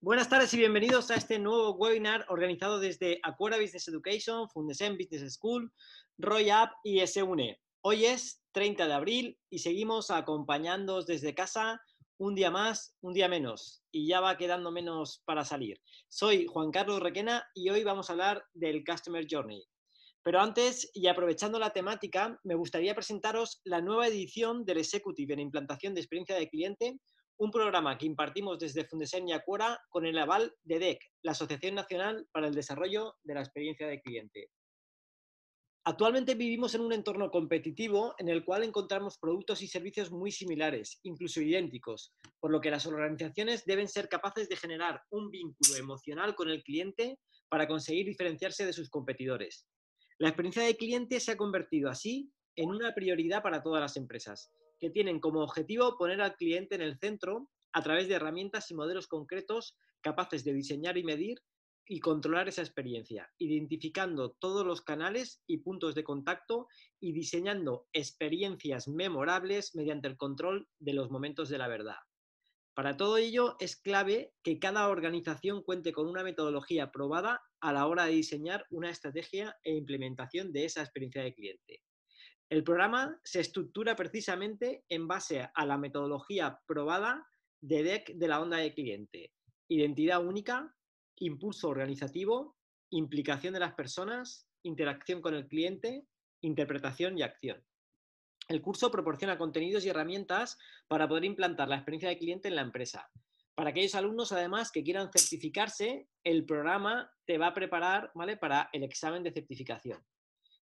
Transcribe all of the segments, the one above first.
Buenas tardes y bienvenidos a este nuevo webinar organizado desde Aquara Business Education, Fundesen Business School, Roy Up y SUNE. Hoy es 30 de abril y seguimos acompañándoos desde casa un día más, un día menos y ya va quedando menos para salir. Soy Juan Carlos Requena y hoy vamos a hablar del Customer Journey. Pero antes, y aprovechando la temática, me gustaría presentaros la nueva edición del Executive en implantación de experiencia de cliente, un programa que impartimos desde Fundesen y Acuera con el aval de DEC, la Asociación Nacional para el Desarrollo de la Experiencia de Cliente. Actualmente vivimos en un entorno competitivo en el cual encontramos productos y servicios muy similares, incluso idénticos, por lo que las organizaciones deben ser capaces de generar un vínculo emocional con el cliente para conseguir diferenciarse de sus competidores. La experiencia de cliente se ha convertido así en una prioridad para todas las empresas que tienen como objetivo poner al cliente en el centro a través de herramientas y modelos concretos capaces de diseñar y medir y controlar esa experiencia, identificando todos los canales y puntos de contacto y diseñando experiencias memorables mediante el control de los momentos de la verdad. Para todo ello es clave que cada organización cuente con una metodología probada a la hora de diseñar una estrategia e implementación de esa experiencia de cliente. El programa se estructura precisamente en base a la metodología probada de DEC de la onda de cliente. Identidad única, impulso organizativo, implicación de las personas, interacción con el cliente, interpretación y acción. El curso proporciona contenidos y herramientas para poder implantar la experiencia de cliente en la empresa. Para aquellos alumnos, además, que quieran certificarse, el programa te va a preparar ¿vale? para el examen de certificación.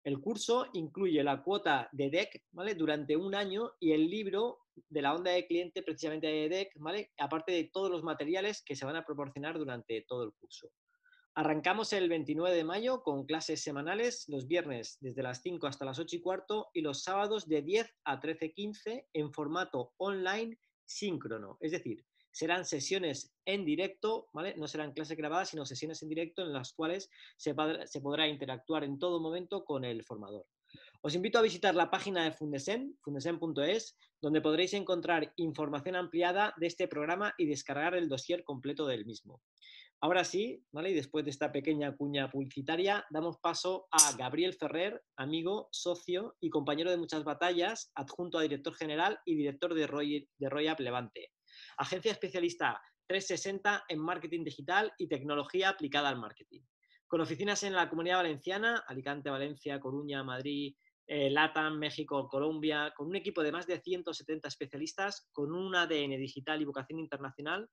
El curso incluye la cuota de DEC ¿vale? durante un año y el libro de la onda de cliente precisamente de DEC, ¿vale? aparte de todos los materiales que se van a proporcionar durante todo el curso. Arrancamos el 29 de mayo con clases semanales, los viernes desde las 5 hasta las 8 y cuarto y los sábados de 10 a 13.15 en formato online síncrono. Es decir, serán sesiones en directo, ¿vale? No serán clases grabadas, sino sesiones en directo en las cuales se, podrá interactuar en todo momento con el formador. Os invito a visitar la página de Fundesen, fundesen.es, donde podréis encontrar información ampliada de este programa y descargar el dossier completo del mismo. Ahora sí, ¿vale? Y después de esta pequeña cuña publicitaria, damos paso a Gabriel Ferrer, amigo, socio y compañero de muchas batallas, adjunto a director general y director de Roy, de Royap Levante. Agencia especialista 360 en marketing digital y tecnología aplicada al marketing. Con oficinas en la Comunidad Valenciana, Alicante, Valencia, Coruña, Madrid, eh, LATAM, México, Colombia, con un equipo de más de 170 especialistas, con un ADN digital y vocación internacional,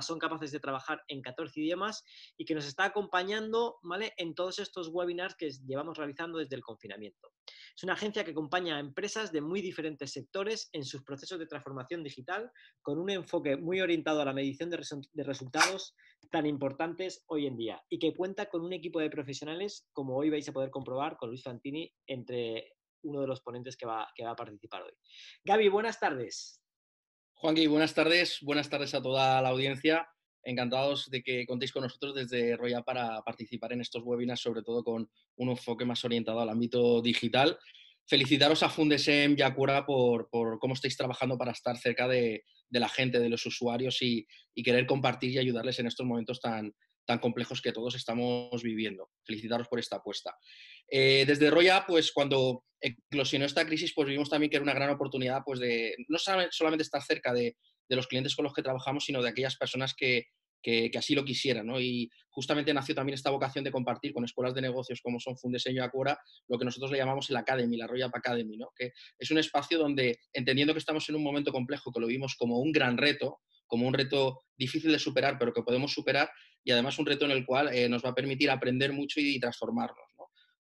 son capaces de trabajar en 14 idiomas y que nos está acompañando ¿vale? en todos estos webinars que llevamos realizando desde el confinamiento. Es una agencia que acompaña a empresas de muy diferentes sectores en sus procesos de transformación digital, con un enfoque muy orientado a la medición de, de resultados tan importantes hoy en día y que cuenta con un equipo de profesionales, como hoy vais a poder comprobar con Luis Fantini, entre uno de los ponentes que va, a participar hoy. Gaby, buenas tardes. Juanqui, buenas tardes. Buenas tardes a toda la audiencia. Encantados de que contéis con nosotros desde Roya para participar en estos webinars, sobre todo con un enfoque más orientado al ámbito digital. Felicitaros a Fundesem y a Cura por, cómo estáis trabajando para estar cerca de, de la gente, de los usuarios y, y, querer compartir y ayudarles en estos momentos tan, tan complejos que todos estamos viviendo. Felicitaros por esta apuesta. Eh, desde Roya, pues cuando eclosionó esta crisis, pues vimos también que era una gran oportunidad pues de no solamente estar cerca de, los clientes con los que trabajamos, sino de aquellas personas que, así lo quisieran. Y justamente nació también esta vocación de compartir con escuelas de negocios como son Fundeseño y Acora, lo que nosotros le llamamos el Academy, la Royal Academy, ¿no? que es un espacio donde, entendiendo que estamos en un momento complejo, que lo vimos como un gran reto, como un reto difícil de superar, pero que podemos superar, y además un reto en el cual eh, nos va a permitir aprender mucho y transformarnos.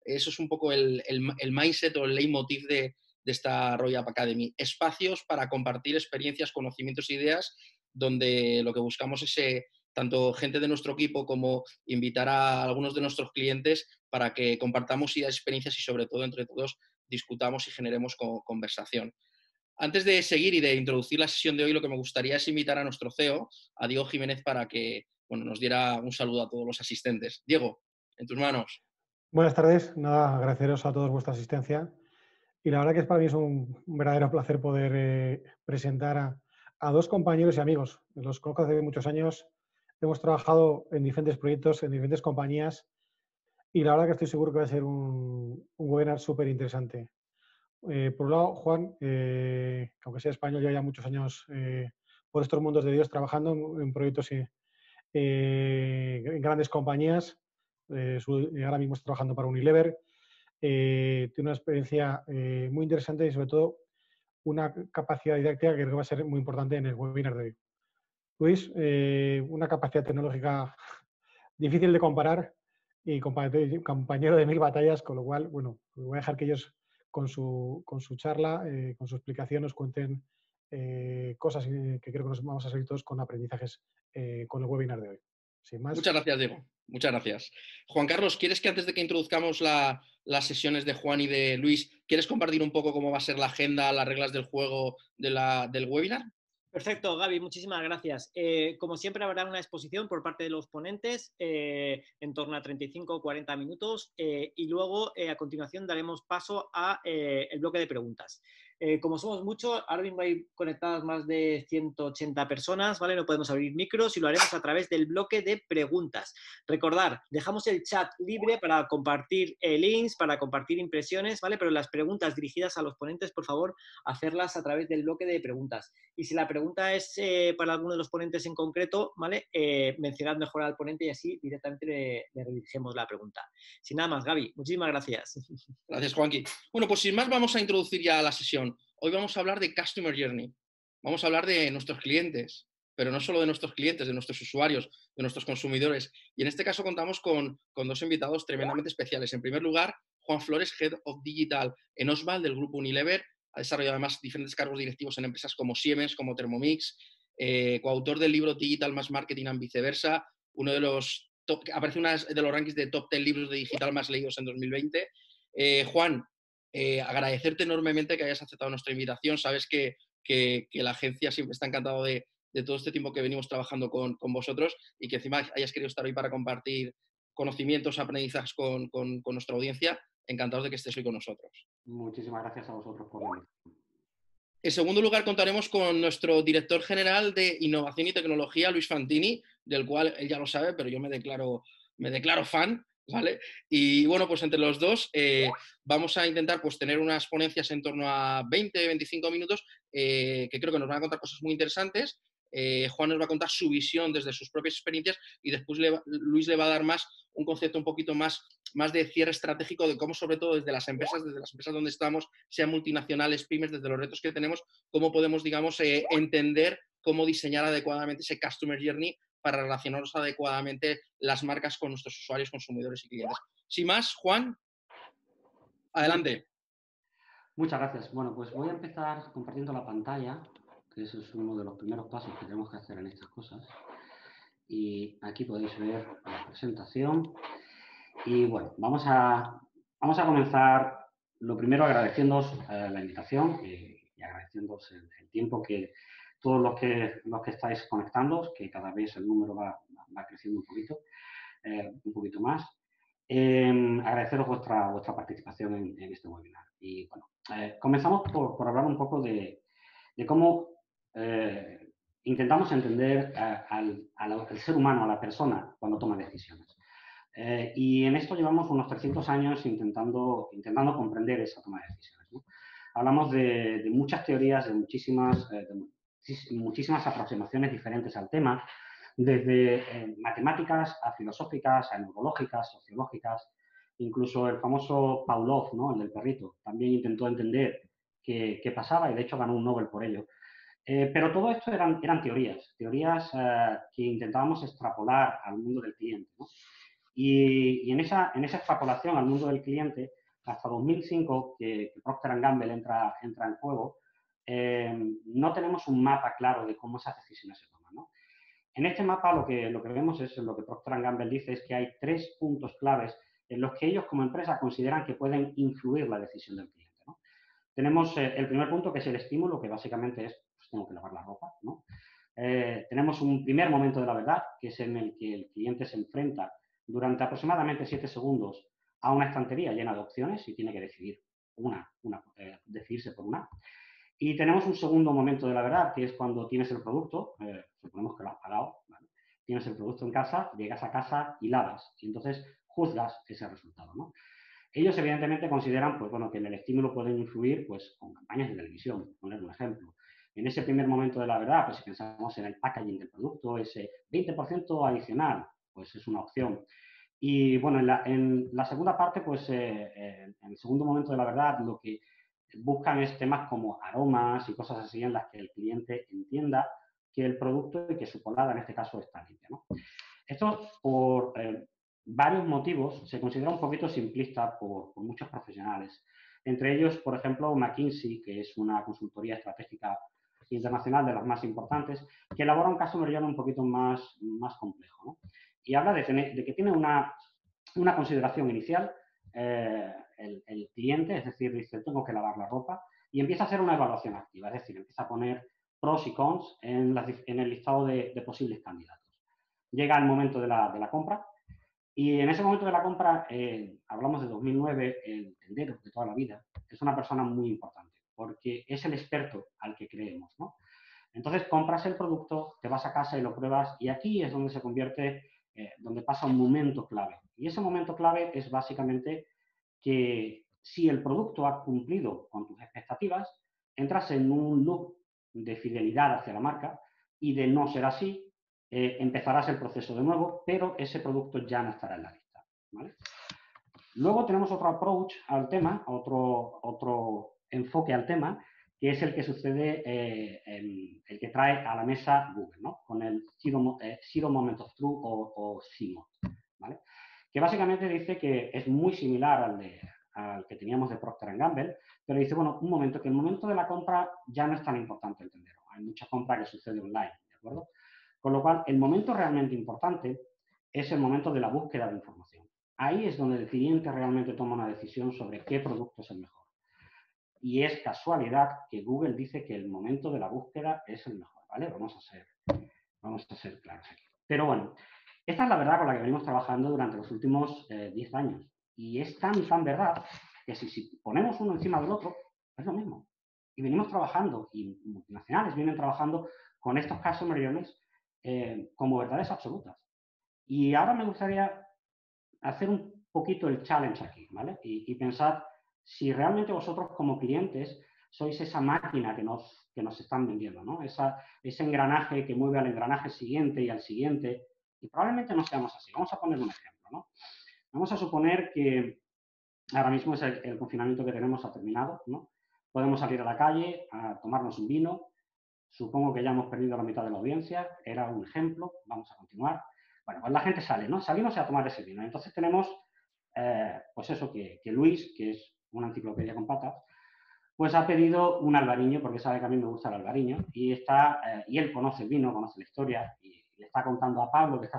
Eso es un poco el, el, mindset o el leitmotiv de, de esta Royal Academy. Espacios para compartir experiencias, conocimientos ideas, donde lo que buscamos es eh, tanto gente de nuestro equipo como invitar a algunos de nuestros clientes para que compartamos ideas, experiencias y sobre todo entre todos discutamos y generemos conversación. Antes de seguir y de introducir la sesión de hoy, lo que me gustaría es invitar a nuestro CEO, a Diego Jiménez, para que bueno, nos diera un saludo a todos los asistentes. Diego, en tus manos. Buenas tardes, nada, agradeceros a todos vuestra asistencia. Y la verdad que es para mí es un, verdadero placer poder eh, presentar a, dos compañeros y amigos. Los conozco hace muchos años. Hemos trabajado en diferentes proyectos, en diferentes compañías y la verdad que estoy seguro que va a ser un, webinar súper interesante. Eh, por un lado, Juan, eh, aunque sea español, ya muchos años por estos mundos de Dios trabajando en, proyectos en grandes compañías. ahora mismo está trabajando para Unilever. tiene una experiencia muy interesante y sobre todo una capacidad didáctica que creo que va a ser muy importante en el webinar de hoy. Luis, una capacidad tecnológica difícil de comparar y compañero de mil batallas, con lo cual, bueno, voy a dejar que ellos con su, con su charla, eh, con su explicación, nos cuenten eh, cosas que creo que nos vamos a salir todos con aprendizajes eh, con el webinar de hoy. Sin más. Muchas gracias, Diego. Muchas gracias. Juan Carlos, ¿quieres que antes de que introduzcamos las sesiones de Juan y de Luis, ¿quieres compartir un poco cómo va a ser la agenda, las reglas del juego de la, del webinar? Perfecto, Gaby, muchísimas gracias. Eh, como siempre, habrá una exposición por parte de los ponentes eh, en torno a 35 o 40 minutos eh, y luego a continuación daremos paso al bloque de preguntas. Eh, como somos muchos, ahora mismo hay conectadas más de 180 personas, ¿vale? No podemos abrir micros y lo haremos a través del bloque de preguntas. Recordar, dejamos el chat libre para compartir eh, links, para compartir impresiones, ¿vale? Pero las preguntas dirigidas a los ponentes, por favor, hacerlas a través del bloque de preguntas. Y si la pregunta es eh, para alguno de los ponentes en concreto, ¿vale? mencionad mejor al ponente y así directamente le, le redirigimos la pregunta. Sin nada más, Gaby, muchísimas gracias. Gracias, Juanqui. Bueno, pues sin más vamos a introducir ya la sesión. Hoy vamos a hablar de Customer Journey. Vamos a hablar de nuestros clientes, pero no solo de nuestros clientes, de nuestros usuarios, de nuestros consumidores. Y en este caso contamos con, dos invitados tremendamente especiales. En primer lugar, Juan Flores, Head of Digital en Osval del grupo Unilever. Ha desarrollado además diferentes cargos directivos en empresas como Siemens, como Thermomix, eh, coautor del libro Digital más Marketing and viceversa, uno de los aparece una de los rankings de top 10 libros de digital más leídos en 2020. Eh, Juan, eh, agradecerte enormemente que hayas aceptado nuestra invitación. Sabes que, la agencia siempre está encantado de, todo este tiempo que venimos trabajando con, vosotros y que encima hayas querido estar hoy para compartir conocimientos, aprendizajes con, nuestra audiencia. Encantados de que estés hoy con nosotros. Muchísimas gracias a vosotros por venir. En segundo lugar, contaremos con nuestro director general de Innovación y Tecnología, Luis Fantini, del cual él ya lo sabe, pero yo me declaro, me declaro fan. ¿Vale? Y bueno, pues entre los dos eh, vamos a intentar pues tener unas ponencias en torno a 20, 25 minutos eh, que creo que nos van a contar cosas muy interesantes. Eh, Juan nos va a contar su visión desde sus propias experiencias y después Luis le va a dar más un concepto un poquito más, más de cierre estratégico de cómo sobre todo desde las empresas, desde las empresas donde estamos, sean multinacionales, pymes, desde los retos que tenemos, cómo podemos, digamos, entender cómo diseñar adecuadamente ese customer journey para relacionarnos adecuadamente las marcas con nuestros usuarios, consumidores y clientes. Sin más, Juan, adelante. Muchas gracias. Bueno, pues voy a empezar compartiendo la pantalla, que eso es uno de los primeros pasos que tenemos que hacer en estas cosas. Y aquí podéis ver la presentación. Y bueno, vamos a, vamos a comenzar lo primero agradeciéndoos eh, la invitación y, agradeciéndoos el tiempo que, todos los que, los que estáis conectando, que cada vez el número va, va creciendo un poquito, eh, un poquito más. Em, agradeceros vuestra, vuestra participación en, este webinar. Y bueno, eh, comenzamos por, por, hablar un poco de, de cómo eh, intentamos entender al, al, ser humano, a la persona, cuando toma decisiones. y en esto llevamos unos 300 años intentando, intentando comprender esa toma de decisiones. Hablamos de, de, muchas teorías, de muchísimas, muchísimas aproximaciones diferentes al tema, desde eh, matemáticas a filosóficas, a neurológicas, sociológicas, incluso el famoso Pavlov, ¿no? el del perrito, también intentó entender qué, qué pasaba y de hecho ganó un Nobel por ello. Eh, pero todo esto eran, eran teorías, teorías eh, que intentábamos extrapolar al mundo del cliente. Y, y, en, esa, en esa extrapolación al mundo del cliente, hasta 2005, que, que Procter Gamble entra, entra en juego, eh, no tenemos un mapa claro de cómo esas decisiones se toman. En este mapa lo que, vemos es lo que Procter Gamble dice es que hay tres puntos claves en los que ellos como empresa consideran que pueden influir la decisión del cliente. ¿no? Tenemos eh, el primer punto que es el estímulo, que básicamente es, pues tengo que lavar la ropa. Eh, tenemos un primer momento de la verdad, que es en el que el cliente se enfrenta durante aproximadamente siete segundos a una estantería llena de opciones y tiene que decidir una decidirse por una. Y tenemos un segundo momento de la verdad, que es cuando tienes el producto, eh, suponemos que lo has pagado, tienes el producto en casa, llegas a casa y lavas, y entonces juzgas ese resultado. Ellos evidentemente consideran pues, bueno, que en el estímulo pueden influir pues, con campañas de televisión, poner un ejemplo. En ese primer momento de la verdad, pues si pensamos en el packaging del producto, ese 20% adicional, pues es una opción. Y bueno, en la, segunda parte, pues eh, eh, en el segundo momento de la verdad, lo que buscan es temas como aromas y cosas así en las que el cliente entienda que el producto y que su colada en este caso está limpia. Esto por eh, varios motivos se considera un poquito simplista por, muchos profesionales. Entre ellos, por ejemplo, McKinsey, que es una consultoría estratégica internacional de las más importantes, que elabora un caso meridiano un poquito más, más complejo. Y habla de, de, que tiene una, una consideración inicial eh, el, cliente, es decir, dice, tengo que lavar la ropa, y empieza a hacer una evaluación activa, es decir, empieza a poner pros y cons en, el listado de, posibles candidatos. Llega el momento de la, de la, compra, y en ese momento de la compra, eh, hablamos de 2009, el tendero de toda la vida es una persona muy importante, porque es el experto al que creemos, ¿no? Entonces compras el producto, te vas a casa y lo pruebas, y aquí es donde se convierte, eh, donde pasa un momento clave. Y ese momento clave es básicamente que si el producto ha cumplido con tus expectativas, entras en un loop de fidelidad hacia la marca y de no ser así, eh, empezarás el proceso de nuevo, pero ese producto ya no estará en la lista. Luego tenemos otro approach al tema, otro, otro enfoque al tema, que es el que sucede, eh, el que trae a la mesa Google, ¿no? con el Zero, eh, Moment of Truth o, o CMOT. Que básicamente dice que es muy similar al, de, al que teníamos de Procter Gamble, pero dice, bueno, un momento, que el momento de la compra ya no es tan importante entender. Hay mucha compra que sucede online, ¿de acuerdo? Con lo cual, el momento realmente importante es el momento de la búsqueda de información. Ahí es donde el cliente realmente toma una decisión sobre qué producto es el mejor. Y es casualidad que Google dice que el momento de la búsqueda es el mejor, ¿vale? Vamos a ser, vamos a ser claros aquí. Pero bueno, esta es la verdad con la que venimos trabajando durante los últimos 10 eh, años. Y es tan, tan verdad que si, ponemos uno encima del otro, es lo mismo. Y venimos trabajando, y multinacionales vienen trabajando con estos casos millones eh, como verdades absolutas. Y ahora me gustaría hacer un poquito el challenge aquí, ¿vale? Y, pensar si realmente vosotros como clientes sois esa máquina que nos, que nos están vendiendo, ¿no? Esa, ese engranaje que mueve al engranaje siguiente y al siguiente, y probablemente no seamos así. Vamos a poner un ejemplo. ¿no? Vamos a suponer que ahora mismo es el, confinamiento que tenemos ha terminado. ¿no? Podemos salir a la calle a tomarnos un vino. Supongo que ya hemos perdido la mitad de la audiencia. Era un ejemplo. Vamos a continuar. Bueno, pues la gente sale, ¿no? Salimos a tomar ese vino. Entonces tenemos, eh, pues eso, que, Luis, que es una enciclopedia con patas, pues ha pedido un albariño, porque sabe que a mí me gusta el albariño, y, está, eh, y él conoce el vino, conoce la historia, le está contando a Pablo, que está,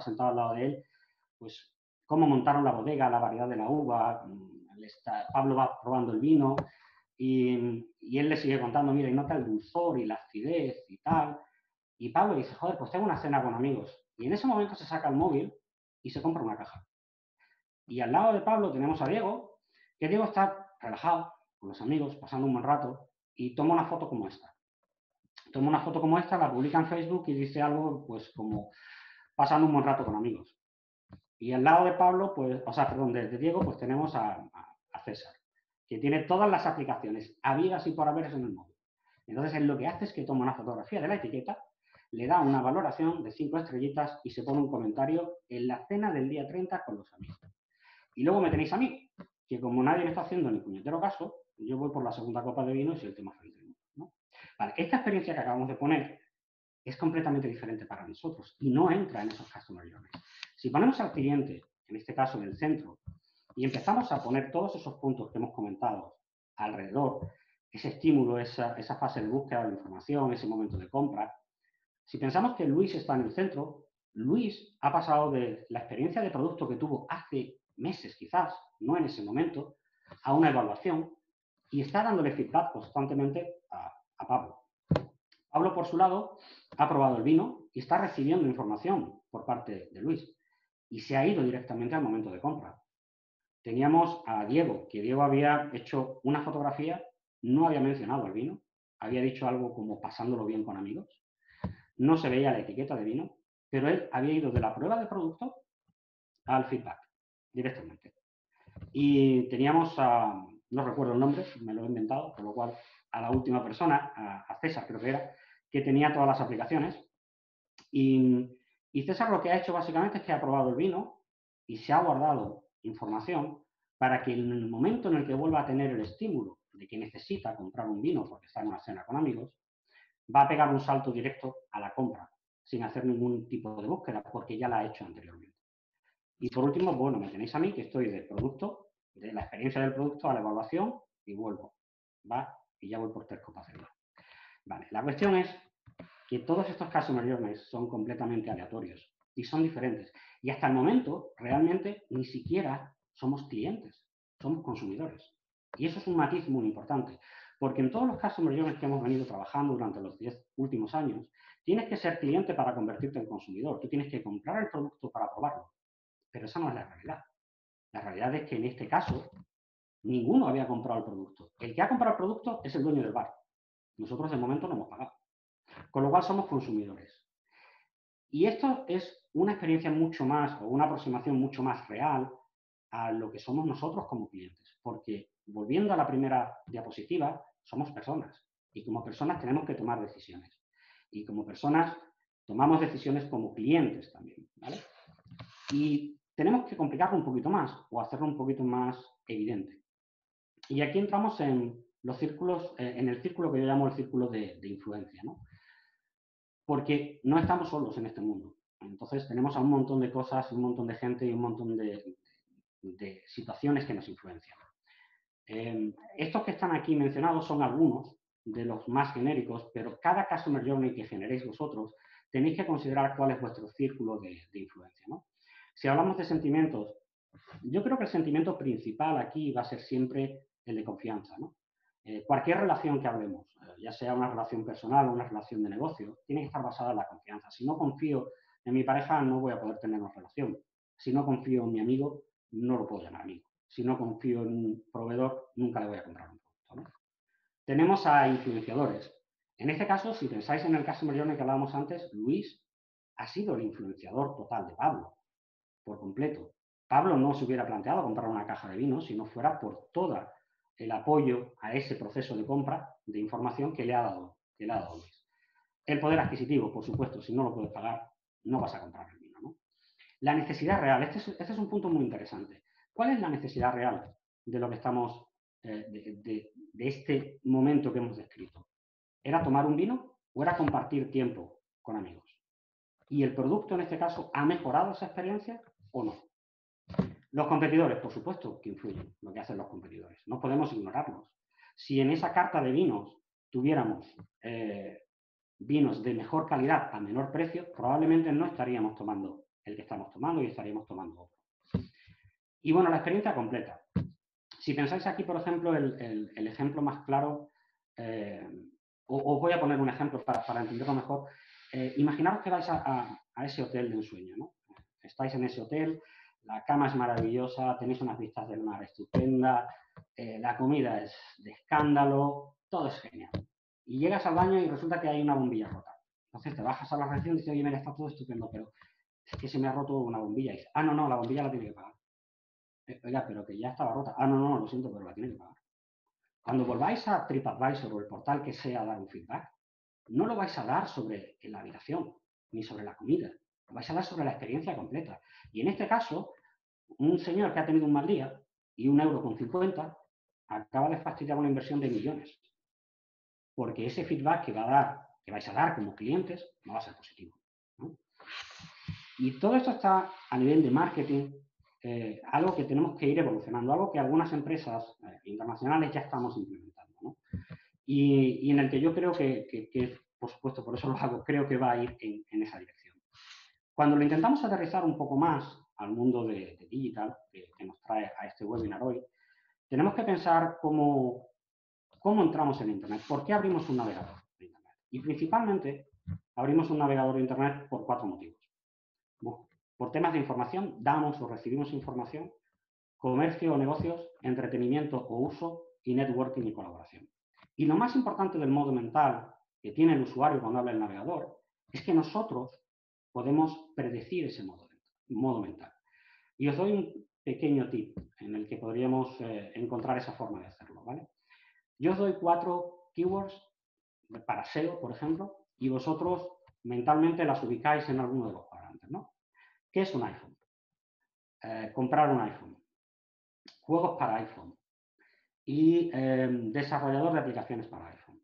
sentado al lado de él, pues cómo montaron la bodega, la variedad de la uva, mm, Pablo va probando el vino y, y, él le sigue contando, mira, y nota el dulzor y la acidez y tal. Y Pablo dice, joder, pues tengo una cena con amigos. Y en ese momento se saca el móvil y se compra una caja. Y al lado de Pablo tenemos a Diego, que Diego está relajado con los amigos, pasando un buen rato, y toma una foto como esta toma una foto como esta, la publica en Facebook y dice algo, pues como pasando un buen rato con amigos. Y al lado de Pablo, pues, o sea, perdón, de, Diego, pues tenemos a, César, que tiene todas las aplicaciones habidas y por haber en el móvil. Entonces, él lo que hace es que toma una fotografía de la etiqueta, le da una valoración de cinco estrellitas y se pone un comentario en la cena del día 30 con los amigos. Y luego me tenéis a mí, que como nadie me está haciendo ni puñetero caso, yo voy por la segunda copa de vino y soy el tema feliz esta experiencia que acabamos de poner es completamente diferente para nosotros y no entra en esos casos mayores. Si ponemos al cliente, en este caso en el centro, y empezamos a poner todos esos puntos que hemos comentado alrededor, ese estímulo, esa fase de búsqueda de información, ese momento de compra, si pensamos que Luis está en el centro, Luis ha pasado de la experiencia de producto que tuvo hace meses quizás, no en ese momento, a una evaluación y está dándole feedback constantemente a, Pablo. Pablo, por su lado, ha probado el vino y está recibiendo información por parte de Luis y se ha ido directamente al momento de compra. Teníamos a Diego, que Diego había hecho una fotografía, no había mencionado el vino había dicho algo como pasándolo bien con amigos. No se veía la etiqueta de vino, pero él había ido de la prueba de producto al feedback directamente. Y teníamos a, no recuerdo el nombre, me lo he inventado, por lo cual a la última persona, a, César creo que era, que tenía todas las aplicaciones. Y, y César lo que ha hecho básicamente es que ha probado el vino y se ha guardado información para que en el momento en el que vuelva a tener el estímulo de que necesita comprar un vino porque está en una cena con amigos, va a pegar un salto directo a la compra, sin hacer ningún tipo de búsqueda, porque ya la ha hecho anteriormente. Y por último, bueno, me tenéis a mí que estoy del producto, de la experiencia del producto a la evaluación y vuelvo. ¿Va? Y ya voy por tres copas de Vale, la cuestión es que todos estos casos mayores son completamente aleatorios y son diferentes. Y hasta el momento, realmente, ni siquiera somos clientes, somos consumidores. Y eso es un matiz muy importante, porque en todos los casos mayores que hemos venido trabajando durante los 10 últimos años, tienes que ser cliente para convertirte en consumidor. Tú tienes que comprar el producto para probarlo. Pero esa no es la realidad. La realidad es que en este caso, ninguno había comprado el producto. El que ha comprado el producto es el dueño del bar. Nosotros de momento no hemos pagado. Con lo cual somos consumidores. Y esto es una experiencia mucho más, o una aproximación mucho más real a lo que somos nosotros como clientes. Porque, volviendo a la primera diapositiva, somos personas. Y como personas tenemos que tomar decisiones. Y como personas tomamos decisiones como clientes también. Y tenemos que complicarlo un poquito más o hacerlo un poquito más evidente. Y aquí entramos en los círculos, eh, en el círculo que yo llamo el círculo de, influencia. Porque no estamos solos en este mundo. Entonces tenemos a un montón de cosas, un montón de gente y un montón de, de situaciones que nos influencian. Em, estos que están aquí mencionados son algunos de los más genéricos, pero cada Customer Journey que generéis vosotros tenéis que considerar cuál es vuestro círculo de, influencia. Si hablamos de sentimientos, yo creo que el sentimiento principal aquí va a ser siempre el de confianza. Eh, cualquier relación que hablemos, eh, ya sea una relación personal o una relación de negocio, tiene que estar basada en la confianza. Si no confío en mi pareja, no voy a poder tener una relación. Si no confío en mi amigo, no lo puedo llamar amigo. Si no confío en un proveedor, nunca le voy a comprar un producto. Tenemos a influenciadores. En este caso, si pensáis en el caso Journey que hablábamos antes, Luis ha sido el influenciador total de Pablo, por completo. Pablo no se hubiera planteado comprar una caja de vino si no fuera por todo el apoyo a ese proceso de compra de información que le ha dado, que le ha dado Luis. El poder adquisitivo, por supuesto, si no lo puedes pagar, no vas a comprar el vino. ¿no? La necesidad real, este es, este es, un punto muy interesante. ¿Cuál es la necesidad real de lo que estamos, eh, de, este momento que hemos descrito? ¿Era tomar un vino o era compartir tiempo con amigos? ¿Y el producto en este caso ha mejorado esa experiencia o no? Los competidores, por supuesto, que influyen, lo que hacen los competidores. No podemos ignorarlos. Si en esa carta de vinos tuviéramos eh, vinos de mejor calidad a menor precio, probablemente no estaríamos tomando el que estamos tomando y estaríamos tomando otro. Y bueno, la experiencia completa. Si pensáis aquí, por ejemplo, el, ejemplo más claro, eh, os voy a poner un ejemplo para, entenderlo mejor. Eh, que vais a, ese hotel de ensueño, ¿no? Estáis en ese hotel, la cama es maravillosa, tenéis unas vistas del mar estupenda, eh, la comida es de escándalo, todo es genial. Y llegas al baño y resulta que hay una bombilla rota. Entonces te bajas a la reacción y dices, oye, mira, está todo estupendo, pero es que se me ha roto una bombilla. Y dices, ah, no, no, la bombilla la tiene que pagar. Eh, oiga, pero que ya estaba rota. Ah, no, no, lo siento, pero la tiene que pagar. Cuando volváis a TripAdvisor o el portal que sea a dar un feedback, no lo vais a dar sobre la habitación ni sobre la comida. Vais a dar sobre la experiencia completa. Y en este caso, un señor que ha tenido un mal día y un euro con 50 acaba de fastidiar una inversión de millones. Porque ese feedback que va a dar, que vais a dar como clientes, no va a ser positivo. Y todo esto está a nivel de marketing, eh, algo que tenemos que ir evolucionando, algo que algunas empresas eh, internacionales ya estamos implementando. Y, en el que yo creo que, por supuesto, por eso lo hago, creo que va a ir en, esa dirección. Cuando lo intentamos aterrizar un poco más al mundo de, digital, que, nos trae a este webinar hoy, tenemos que pensar cómo, cómo entramos en Internet, por qué abrimos un navegador de Internet. Y principalmente abrimos un navegador de Internet por cuatro motivos. Por temas de información, damos o recibimos información, comercio o negocios, entretenimiento o uso y networking y colaboración. Y lo más importante del modo mental que tiene el usuario cuando habla el navegador es que nosotros podemos predecir ese modo, modo mental. Y os doy un pequeño tip en el que podríamos eh, encontrar esa forma de hacerlo. ¿vale? Yo os doy cuatro keywords para SEO, por ejemplo, y vosotros mentalmente las ubicáis en alguno de los cuadrantes. ¿no? ¿Qué es un iPhone? Eh, comprar un iPhone. Juegos para iPhone. Y em, desarrollador de aplicaciones para iPhone.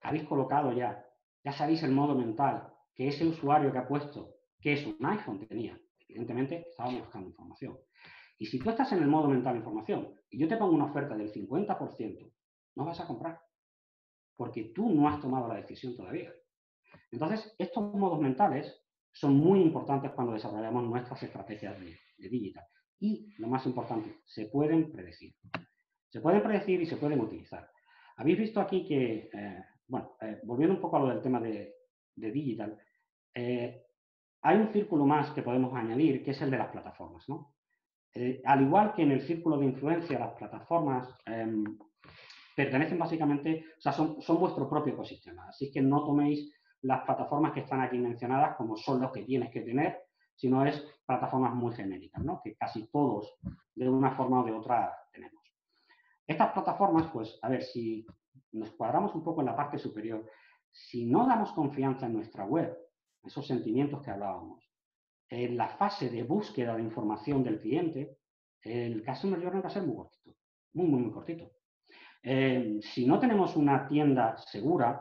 Habéis colocado ya, ya sabéis el modo mental que ese usuario que ha puesto que es un iPhone tenía. Evidentemente, estábamos buscando información. Y si tú estás en el modo mental información y yo te pongo una oferta del 50%, no vas a comprar. Porque tú no has tomado la decisión todavía. Entonces, estos modos mentales son muy importantes cuando desarrollamos nuestras estrategias de, digital. Y lo más importante, se pueden predecir. Se pueden predecir y se pueden utilizar. Habéis visto aquí que, eh, bueno, eh, volviendo un poco a lo del tema de, digital, eh, hay un círculo más que podemos añadir, que es el de las plataformas. al igual que en el círculo de influencia, las plataformas em, pertenecen básicamente, o sea, son, son vuestro propio ecosistema. Así que no toméis las plataformas que están aquí mencionadas como son los que tienes que tener, sino es plataformas muy genéricas, ¿no? que casi todos de una forma o de otra tenemos. Estas plataformas, pues, a ver, si nos cuadramos un poco en la parte superior, si no damos confianza en nuestra web, esos sentimientos que hablábamos, en la fase de búsqueda de información del cliente, el Customer Journey va a ser muy cortito, muy, muy, muy cortito. Eh, si no tenemos una tienda segura,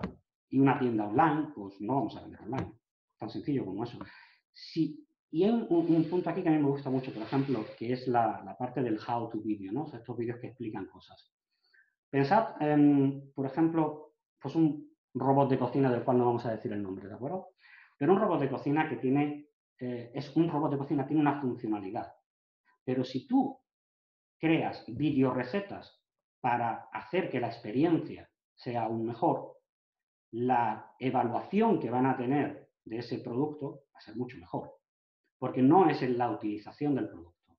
y una tienda online, pues no vamos a vender online. Tan sencillo como eso. Sí, y hay un, punto aquí que a mí me gusta mucho, por ejemplo, que es la, parte del how to video, ¿no? estos vídeos que explican cosas. Pensad, en, por ejemplo, pues un robot de cocina del cual no vamos a decir el nombre, ¿de acuerdo? Pero un robot de cocina que tiene, eh, es un robot de cocina, tiene una funcionalidad. Pero si tú creas video recetas para hacer que la experiencia sea aún mejor, la evaluación que van a tener de ese producto va a ser mucho mejor. Porque no es en la utilización del producto,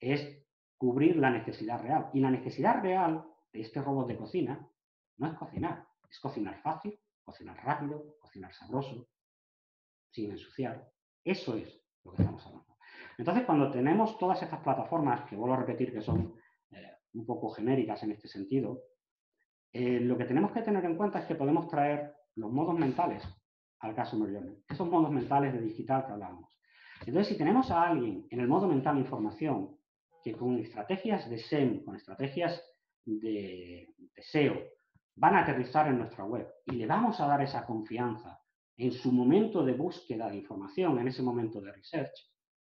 es cubrir la necesidad real. Y la necesidad real de este robot de cocina no es cocinar, es cocinar fácil, cocinar rápido, cocinar sabroso, sin ensuciar. Eso es lo que estamos hablando. Entonces, cuando tenemos todas estas plataformas, que vuelvo a repetir que son eh, un poco genéricas en este sentido, eh, lo que tenemos que tener en cuenta es que podemos traer los modos mentales al caso Journey, esos modos mentales de digital que hablábamos. Entonces, si tenemos a alguien en el modo mental información que con estrategias de SEM, con estrategias de, de SEO, van a aterrizar en nuestra web y le vamos a dar esa confianza en su momento de búsqueda de información, en ese momento de research,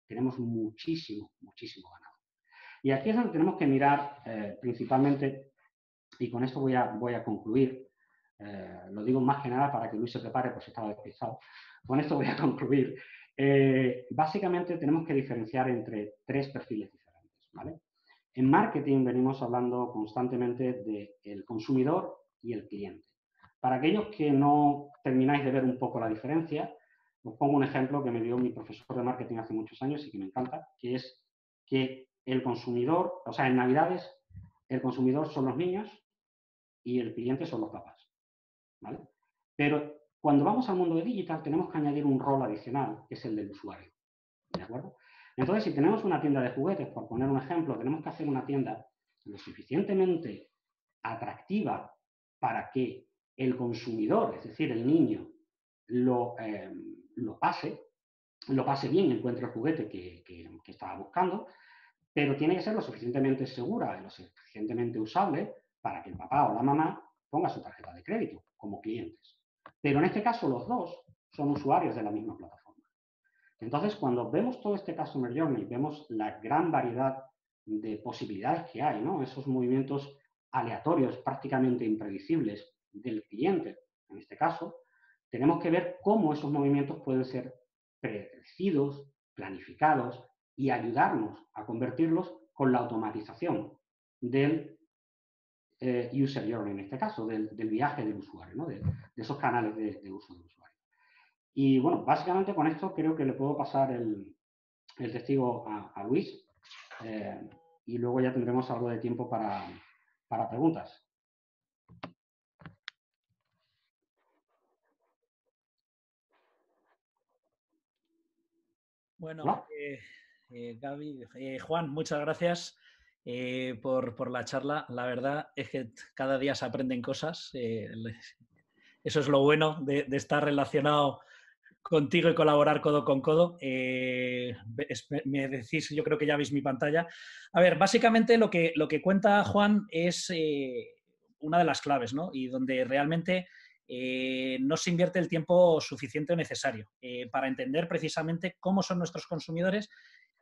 tenemos muchísimo, muchísimo ganado. Y aquí es donde tenemos que mirar eh, principalmente y con esto voy a, voy a concluir. Eh, lo digo más que nada para que Luis se prepare por si estaba despistado. Con esto voy a concluir. Eh, básicamente tenemos que diferenciar entre tres perfiles diferentes. ¿vale? En marketing venimos hablando constantemente del consumidor y el cliente. Para aquellos que no termináis de ver un poco la diferencia, os pongo un ejemplo que me dio mi profesor de marketing hace muchos años y que me encanta, que es que el consumidor, o sea, en Navidades, el consumidor son los niños y el cliente son los papás. ¿vale? Pero cuando vamos al mundo de digital tenemos que añadir un rol adicional, que es el del usuario. ¿De acuerdo? Entonces, si tenemos una tienda de juguetes, por poner un ejemplo, tenemos que hacer una tienda lo suficientemente atractiva para que el consumidor, es decir, el niño, lo, eh, lo pase, lo pase bien, encuentre el juguete que, que estaba buscando, pero tiene que ser lo suficientemente segura y lo suficientemente usable para que el papá o la mamá ponga su tarjeta de crédito como clientes. Pero en este caso los dos son usuarios de la misma plataforma. Entonces, cuando vemos todo este Customer Journey, vemos la gran variedad de posibilidades que hay, ¿no? esos movimientos aleatorios, prácticamente impredecibles del cliente, en este caso, tenemos que ver cómo esos movimientos pueden ser predecidos, planificados y ayudarnos a convertirlos con la automatización del eh, user journey, en este caso, del, viaje del usuario, de, esos canales de, uso del usuario. Y bueno, básicamente con esto creo que le puedo pasar el, testigo a, Luis eh, y luego ya tendremos algo de tiempo para, para preguntas. Bueno, eh, eh, Gaby, eh, Juan, muchas gracias por, por, la charla. La verdad es que cada día se aprenden cosas. eso es lo bueno de, de estar relacionado contigo y colaborar codo con codo. me decís, yo creo que ya veis mi pantalla. A ver, básicamente lo que, lo que cuenta Juan es una de las claves, ¿no? Y donde realmente eh, no se invierte el tiempo suficiente o necesario eh, para entender precisamente cómo son nuestros consumidores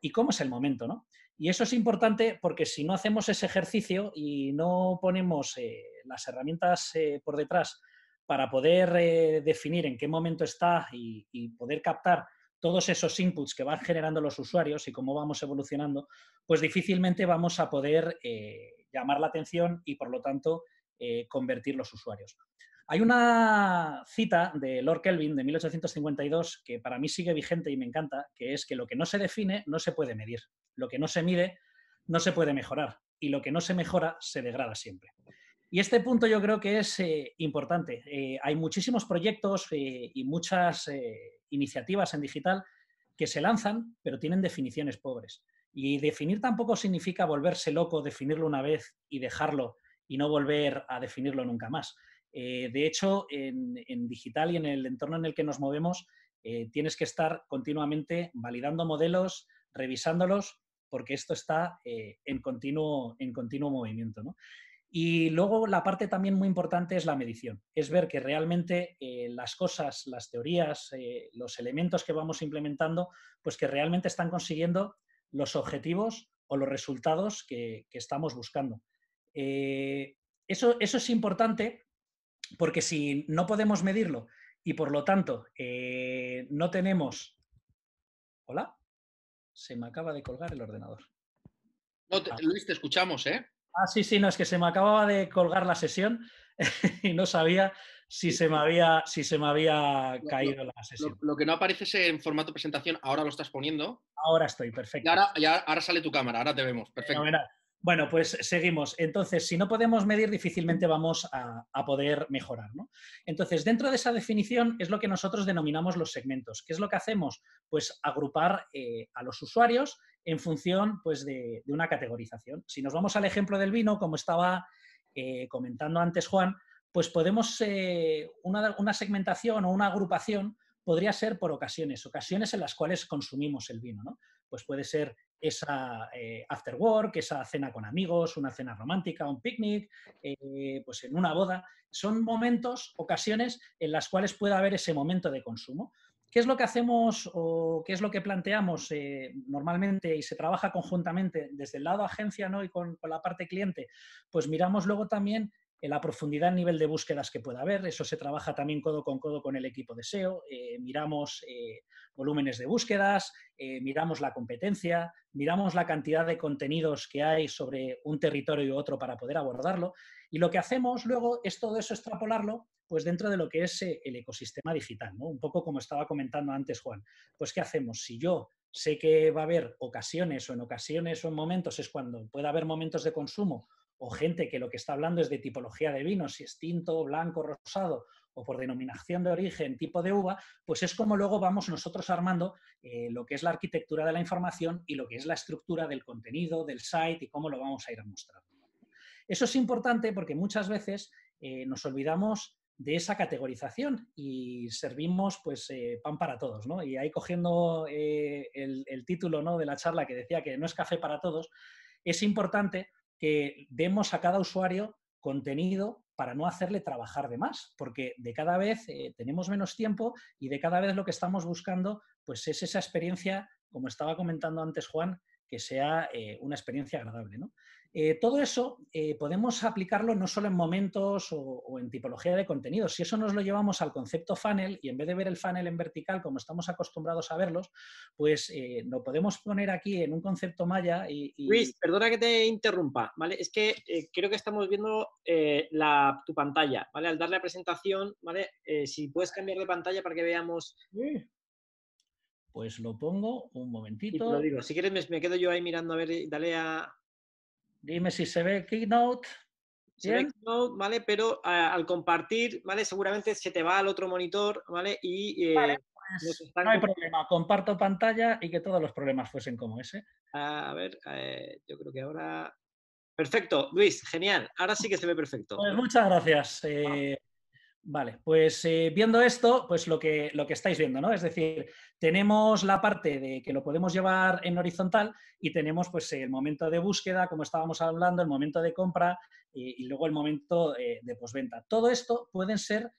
y cómo es el momento. ¿no? Y eso es importante porque si no hacemos ese ejercicio y no ponemos eh, las herramientas por detrás para poder definir en qué momento está y, poder captar todos esos inputs que van generando los usuarios y cómo vamos evolucionando, pues difícilmente vamos a poder llamar la atención y por lo tanto convertir los usuarios. Hay una cita de Lord Kelvin de 1852 que para mí sigue vigente y me encanta, que es que lo que no se define no se puede medir, lo que no se mide no se puede mejorar y lo que no se mejora se degrada siempre. Y este punto yo creo que es eh, importante. Eh, hay muchísimos proyectos eh, y muchas iniciativas en digital que se lanzan, pero tienen definiciones pobres. Y definir tampoco significa volverse loco, definirlo una vez y dejarlo y no volver a definirlo nunca más. De hecho, en, digital y en el entorno en el que nos movemos, tienes que estar continuamente validando modelos, revisándolos, porque esto está en, continuo, en continuo movimiento. Y luego la parte también muy importante es la medición, es ver que realmente las cosas, las teorías, los elementos que vamos implementando, pues que realmente están consiguiendo los objetivos o los resultados que, estamos buscando. eso, eso es importante porque si no podemos medirlo y por lo tanto eh, no tenemos... Hola, se me acaba de colgar el ordenador. No, ah. Luis, te escuchamos, ¿eh? Ah, sí, sí, no, es que se me acababa de colgar la sesión y no sabía si se me había, si se me había caído la sesión. Lo, que no aparece es en formato presentación, ahora lo estás poniendo. Ahora estoy, perfecto. Y ahora, ahora sale tu cámara, ahora te vemos, perfecto. Bueno, pues seguimos. Entonces, si no podemos medir, difícilmente vamos a, poder mejorar. Entonces, dentro de esa definición es lo que nosotros denominamos los segmentos. ¿Qué es lo que hacemos? Pues agrupar eh, a los usuarios en función pues, de, una categorización. Si nos vamos al ejemplo del vino, como estaba eh, comentando antes Juan, pues podemos, eh, una, una segmentación o una agrupación podría ser por ocasiones, ocasiones en las cuales consumimos el vino. ¿no? Pues puede ser esa eh, after work, esa cena con amigos, una cena romántica, un picnic, eh, pues en una boda. Son momentos, ocasiones en las cuales puede haber ese momento de consumo. ¿Qué es lo que hacemos o qué es lo que planteamos eh, normalmente y se trabaja conjuntamente desde el lado agencia ¿no? y con, con la parte cliente? Pues miramos luego también la profundidad en nivel de búsquedas que pueda haber. Eso se trabaja también codo con codo con el equipo de SEO. Eh, miramos eh, volúmenes de búsquedas, eh, miramos la competencia, miramos la cantidad de contenidos que hay sobre un territorio y otro para poder abordarlo. Y lo que hacemos luego es todo eso extrapolarlo pues dentro de lo que es el ecosistema digital, ¿no? Un poco como estaba comentando antes Juan. Pues ¿qué hacemos? Si yo sé que va a haber ocasiones o en ocasiones o en momentos es cuando puede haber momentos de consumo o gente que lo que está hablando es de tipología de vino, si es tinto, blanco, rosado o por denominación de origen, tipo de uva, pues es como luego vamos nosotros armando eh, lo que es la arquitectura de la información y lo que es la estructura del contenido, del site y cómo lo vamos a ir a mostrar. Eso es importante porque muchas veces eh, nos olvidamos de esa categorización y servimos pues eh, pan para todos, ¿no? Y ahí cogiendo el, el, título ¿no? de la charla que decía que no es café para todos, es importante que demos a cada usuario contenido para no hacerle trabajar de más, porque de cada vez eh, tenemos menos tiempo y de cada vez lo que estamos buscando pues es esa experiencia, como estaba comentando antes Juan, que sea eh, una experiencia agradable. ¿no? Eh, todo eso eh, podemos aplicarlo no solo en momentos o, en tipología de contenidos. Si eso nos lo llevamos al concepto funnel y en vez de ver el funnel en vertical como estamos acostumbrados a verlos, pues eh, lo podemos poner aquí en un concepto maya y, Luis, perdona que te interrumpa, ¿vale? Es que creo que estamos viendo tu pantalla, ¿vale? Al darle la presentación, ¿vale? si puedes cambiar de pantalla para que veamos... Pues lo pongo un momentito. lo digo. Si quieres me, me, quedo yo ahí mirando a ver, dale a, Dime si se ve Keynote. Se ve Keynote, ¿vale? Pero al compartir, ¿vale? Seguramente se te va al otro monitor, ¿vale? Y, eh, Pues, no hay problema, comparto pantalla y que todos los problemas fuesen como ese. A ver, eh, yo creo que ahora... Perfecto, Luis, genial. Ahora sí que se ve perfecto. Pues muchas gracias. Eh, vale, pues eh, viendo esto, pues lo que, lo que estáis viendo, ¿no? Es decir, tenemos la parte de que lo podemos llevar en horizontal y tenemos pues el momento de búsqueda, como estábamos hablando, el momento de compra y, y luego el momento de posventa. Todo esto pueden ser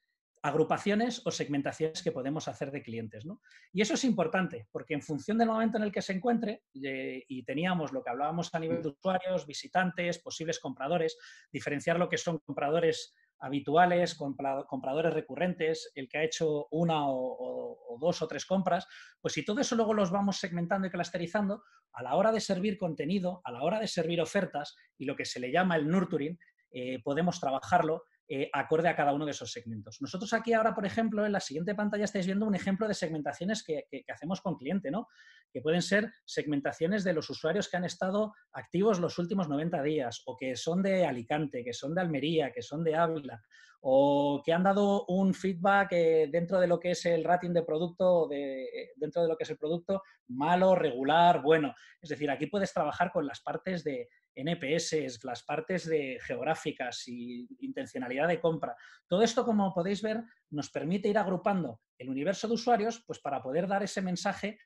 agrupaciones o segmentaciones que podemos hacer de clientes. ¿no? Y eso es importante, porque en función del momento en el que se encuentre, eh, y teníamos lo que hablábamos a nivel de usuarios, visitantes, posibles compradores, diferenciar lo que son compradores habituales, compradores recurrentes, el que ha hecho una o, dos o tres compras, pues si todo eso luego los vamos segmentando y clusterizando, a la hora de servir contenido, a la hora de servir ofertas y lo que se le llama el nurturing, eh, podemos trabajarlo eh, acorde a cada uno de esos segmentos. Nosotros aquí ahora, por ejemplo, en la siguiente pantalla estáis viendo un ejemplo de segmentaciones que, hacemos con cliente, ¿no? que pueden ser segmentaciones de los usuarios que han estado activos los últimos 90 días o que son de Alicante, que son de Almería, que son de Ávila o que han dado un feedback eh, dentro de lo que es el rating de producto, de, dentro de lo que es el producto, malo, regular, bueno. Es decir, aquí puedes trabajar con las partes de, NPS, las partes de geográficas y intencionalidad de compra. Todo esto, como podéis ver, nos permite ir agrupando el universo de usuarios pues, para poder dar ese mensaje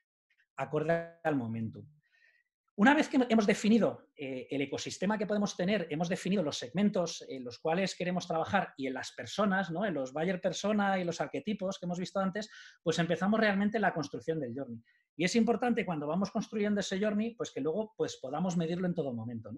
acorde al momento. Una vez que hemos definido eh, el ecosistema que podemos tener, hemos definido los segmentos en los cuales queremos trabajar y en las personas, ¿no? en los buyer persona y los arquetipos que hemos visto antes, pues empezamos realmente la construcción del journey. Y es importante cuando vamos construyendo ese journey, pues que luego pues, podamos medirlo en todo momento.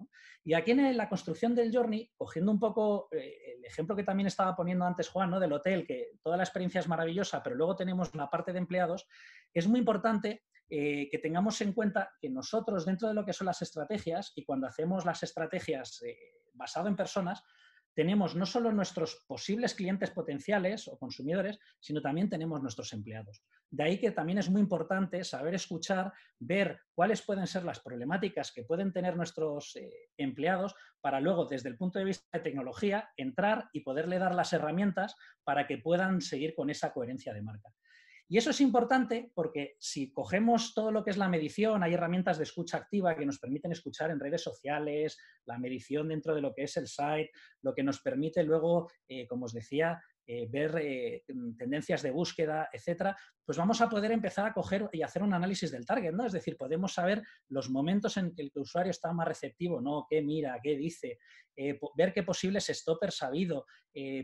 Y aquí en la construcción del journey, cogiendo un poco eh, el ejemplo que también estaba poniendo antes Juan, ¿no? del hotel, que toda la experiencia es maravillosa, pero luego tenemos la parte de empleados, es muy importante eh, que tengamos en cuenta que nosotros, dentro de lo que son las estrategias, y cuando hacemos las estrategias eh, basado en personas, tenemos no solo nuestros posibles clientes potenciales o consumidores, sino también tenemos nuestros empleados. De ahí que también es muy importante saber escuchar, ver cuáles pueden ser las problemáticas que pueden tener nuestros eh, empleados para luego, desde el punto de vista de tecnología, entrar y poderle dar las herramientas para que puedan seguir con esa coherencia de marca. Y eso es importante porque si cogemos todo lo que es la medición, hay herramientas de escucha activa que nos permiten escuchar en redes sociales, la medición dentro de lo que es el site, lo que nos permite luego, eh, como os decía, eh, ver eh, mm, tendencias de búsqueda, etcétera, pues vamos a poder empezar a coger y hacer un análisis del target, ¿no? Es decir, podemos saber los momentos en que el usuario está más receptivo, ¿no? ¿Qué mira? ¿Qué dice? Eh, ver qué posibles stoppers ha habido,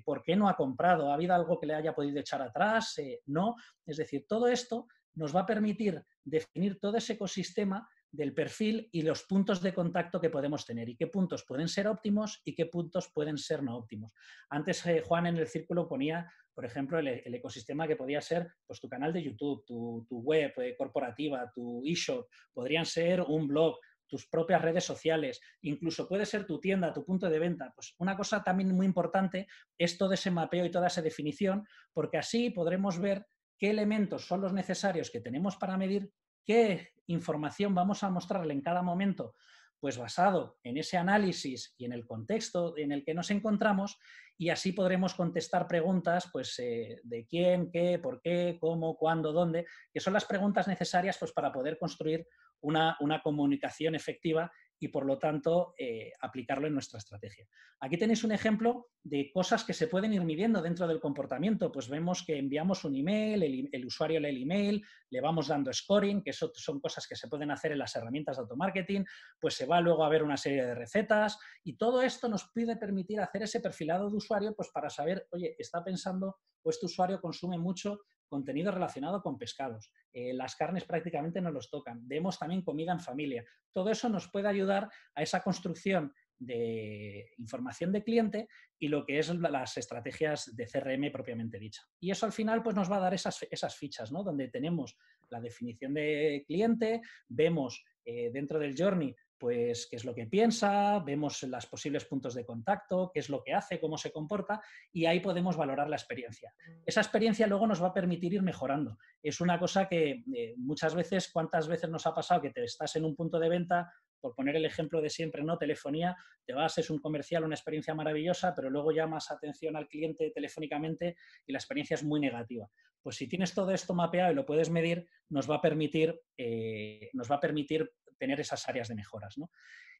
por qué no ha comprado, ¿ha habido algo que le haya podido echar atrás? no. Es decir, todo esto nos va a permitir definir todo ese ecosistema del perfil y los puntos de contacto que podemos tener y qué puntos pueden ser óptimos y qué puntos pueden ser no óptimos. Antes eh, Juan en el círculo ponía, por ejemplo, el, ecosistema que podía ser pues, tu canal de YouTube, tu, web eh, corporativa, tu eShop, podrían ser un blog, tus propias redes sociales, incluso puede ser tu tienda, tu punto de venta. Pues una cosa también muy importante es todo ese mapeo y toda esa definición, porque así podremos ver qué elementos son los necesarios que tenemos para medir qué información vamos a mostrarle en cada momento, pues basado en ese análisis y en el contexto en el que nos encontramos y así podremos contestar preguntas pues, eh, de quién, qué, por qué, cómo, cuándo, dónde, que son las preguntas necesarias pues, para poder construir una, una comunicación efectiva y por lo tanto eh, aplicarlo en nuestra estrategia. Aquí tenéis un ejemplo de cosas que se pueden ir midiendo dentro del comportamiento. Pues vemos que enviamos un email, el, usuario lee el email, le vamos dando scoring, que eso son cosas que se pueden hacer en las herramientas de automarketing, pues se va luego a ver una serie de recetas y todo esto nos pide permitir hacer ese perfilado de usuario pues para saber, oye, está pensando o este usuario consume mucho contenido relacionado con pescados. Eh, las carnes prácticamente no los tocan. Vemos también comida en familia. Todo eso nos puede ayudar a esa construcción de información de cliente y lo que es las estrategias de CRM propiamente dicha. Y eso al final pues, nos va a dar esas, esas fichas, ¿no? donde tenemos la definición de cliente, vemos eh, dentro del journey pues qué es lo que piensa, vemos los posibles puntos de contacto, qué es lo que hace, cómo se comporta y ahí podemos valorar la experiencia. Esa experiencia luego nos va a permitir ir mejorando. Es una cosa que eh, muchas veces, ¿cuántas veces nos ha pasado que te estás en un punto de venta, por poner el ejemplo de siempre, ¿no? Telefonía, te vas, es un comercial, una experiencia maravillosa, pero luego llamas atención al cliente telefónicamente y la experiencia es muy negativa. Pues si tienes todo esto mapeado y lo puedes medir, nos va a permitir, eh, nos va a permitir tener esas áreas de mejoras.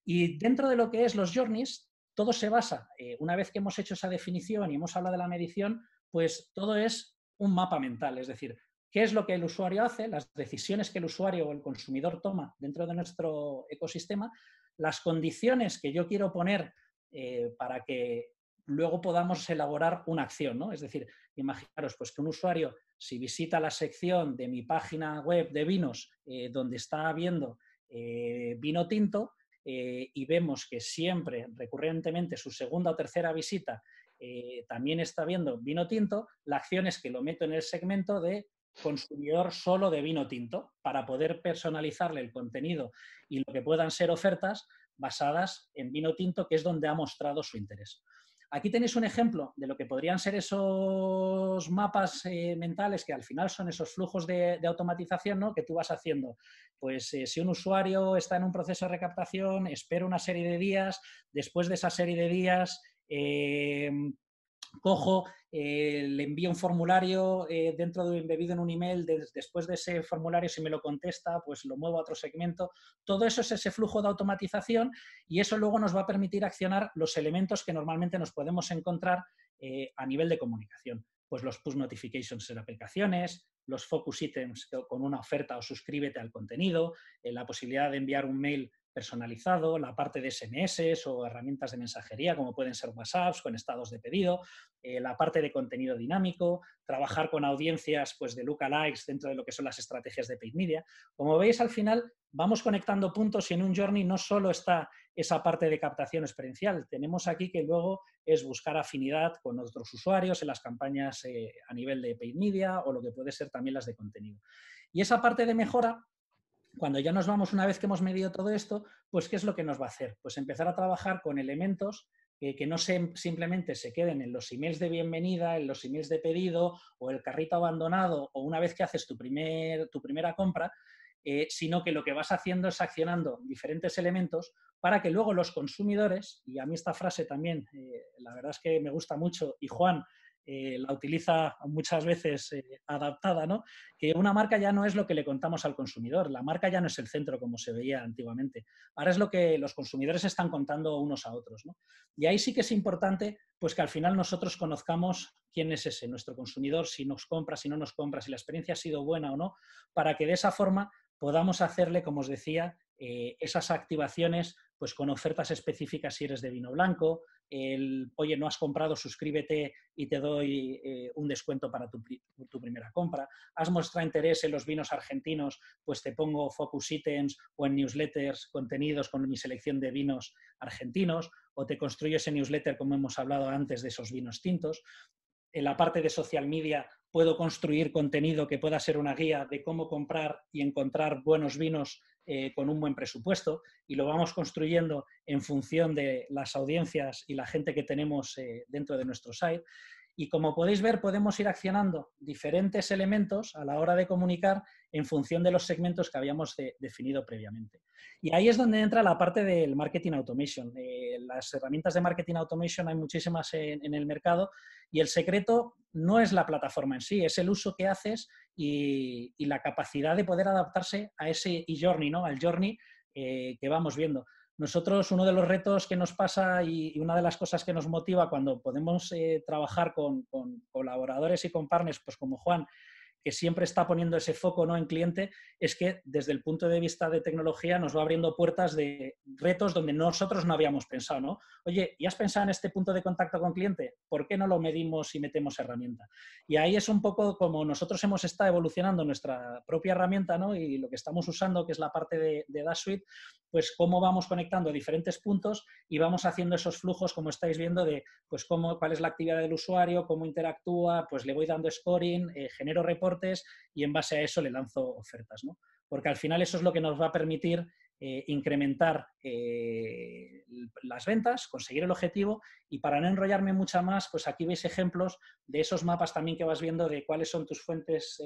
Y dentro de lo que es los journeys, todo se basa, eh, una vez que hemos hecho esa definición y hemos hablado de la medición, pues todo es un mapa mental, es decir, qué es lo que el usuario hace, las decisiones que el usuario o el consumidor toma dentro de nuestro ecosistema, las condiciones que yo quiero poner eh, para que luego podamos elaborar una acción, ¿no? Es decir, imaginaros pues que un usuario, si visita la sección de mi página web de vinos, eh, donde está viendo eh, vino tinto, y vemos que siempre, recurrentemente, su segunda o tercera visita también está viendo vino tinto, la acción es que lo meto en el segmento de consumidor solo de vino tinto para poder personalizarle el contenido y lo que puedan ser ofertas basadas en vino tinto, que es donde ha mostrado su interés. Aquí tenéis un ejemplo de lo que podrían ser esos mapas eh, mentales que al final son esos flujos de, automatización ¿no? que tú vas haciendo. Pues eh, si un usuario está en un proceso de recaptación, espera una serie de días, después de esa serie de días eh, cojo, eh, le envío un formulario eh, dentro de embebido en un email, después de ese formulario, si me lo contesta, pues lo muevo a otro segmento. Todo eso es ese flujo de automatización y eso luego nos va a permitir accionar los elementos que normalmente nos podemos encontrar eh, a nivel de comunicación. Pues los push notifications en aplicaciones, los focus items con una oferta o suscríbete al contenido, la posibilidad de enviar un mail personalizado, la parte de SMS o herramientas de mensajería como pueden ser WhatsApps con estados de pedido, eh, la parte de contenido dinámico, trabajar con audiencias pues, de lookalikes dentro de lo que son las estrategias de paid media. Como veis, al final vamos conectando puntos y en un journey no solo está esa parte de captación experiencial, tenemos aquí que luego es buscar afinidad con otros usuarios en las campañas eh, a nivel de paid media o lo que puede ser también las de contenido. Y esa parte de mejora cuando ya nos vamos, una vez que hemos medido todo esto, pues ¿qué es lo que nos va a hacer? Pues empezar a trabajar con elementos que no simplemente se queden en los emails de bienvenida, en los emails de pedido o el carrito abandonado o una vez que haces tu, primer, tu primera compra, eh, sino que lo que vas haciendo es accionando diferentes elementos para que luego los consumidores, y a mí esta frase también, eh, la verdad es que me gusta mucho, y Juan eh, la utiliza muchas veces eh, adaptada, ¿no? Que una marca ya no es lo que le contamos al consumidor, la marca ya no es el centro como se veía antiguamente. Ahora es lo que los consumidores están contando unos a otros, ¿no? Y ahí sí que es importante pues que al final nosotros conozcamos quién es ese, nuestro consumidor, si nos compra, si no nos compra, si la experiencia ha sido buena o no, para que de esa forma podamos hacerle, como os decía, eh, esas activaciones pues con ofertas específicas si eres de vino blanco, oye, no has comprado, suscríbete y te doy eh, un descuento para tu, tu, primera compra. Has mostrado interés en los vinos argentinos, pues te pongo focus items o en newsletters contenidos con mi selección de vinos argentinos, o te construyo ese newsletter como hemos hablado antes de esos vinos tintos. En la parte de social media puedo construir contenido que pueda ser una guía de cómo comprar y encontrar buenos vinos eh, con un buen presupuesto y lo vamos construyendo en función de las audiencias y la gente que tenemos eh, dentro de nuestro site. Y como podéis ver, podemos ir accionando diferentes elementos a la hora de comunicar en función de los segmentos que habíamos definido previamente. Y ahí es donde entra la parte del marketing automation. Eh, las herramientas de marketing automation hay muchísimas en, el mercado y el secreto no es la plataforma en sí, es el uso que haces y, la capacidad de poder adaptarse a ese e-journey, ¿no? al journey eh, que vamos viendo. Nosotros, uno de los retos que nos pasa y, una de las cosas que nos motiva cuando podemos eh, trabajar con, con, colaboradores y con partners, pues como Juan, que siempre está poniendo ese foco ¿no? en cliente, es que desde el punto de vista de tecnología nos va abriendo puertas de retos donde nosotros no habíamos pensado. ¿no? Oye, ¿y has pensado en este punto de contacto con cliente? ¿Por qué no lo medimos y metemos herramienta? Y ahí es un poco como nosotros hemos estado evolucionando nuestra propia herramienta ¿no? y lo que estamos usando, que es la parte de, de Dash Suite, pues cómo vamos conectando diferentes puntos y vamos haciendo esos flujos, como estáis viendo, de pues cómo, cuál es la actividad del usuario, cómo interactúa, pues le voy dando scoring, eh, genero reportes y en base a eso le lanzo ofertas, ¿no? Porque al final eso es lo que nos va a permitir eh, incrementar eh, las ventas, conseguir el objetivo y para no enrollarme mucho más, pues aquí veis ejemplos de esos mapas también que vas viendo de cuáles son tus fuentes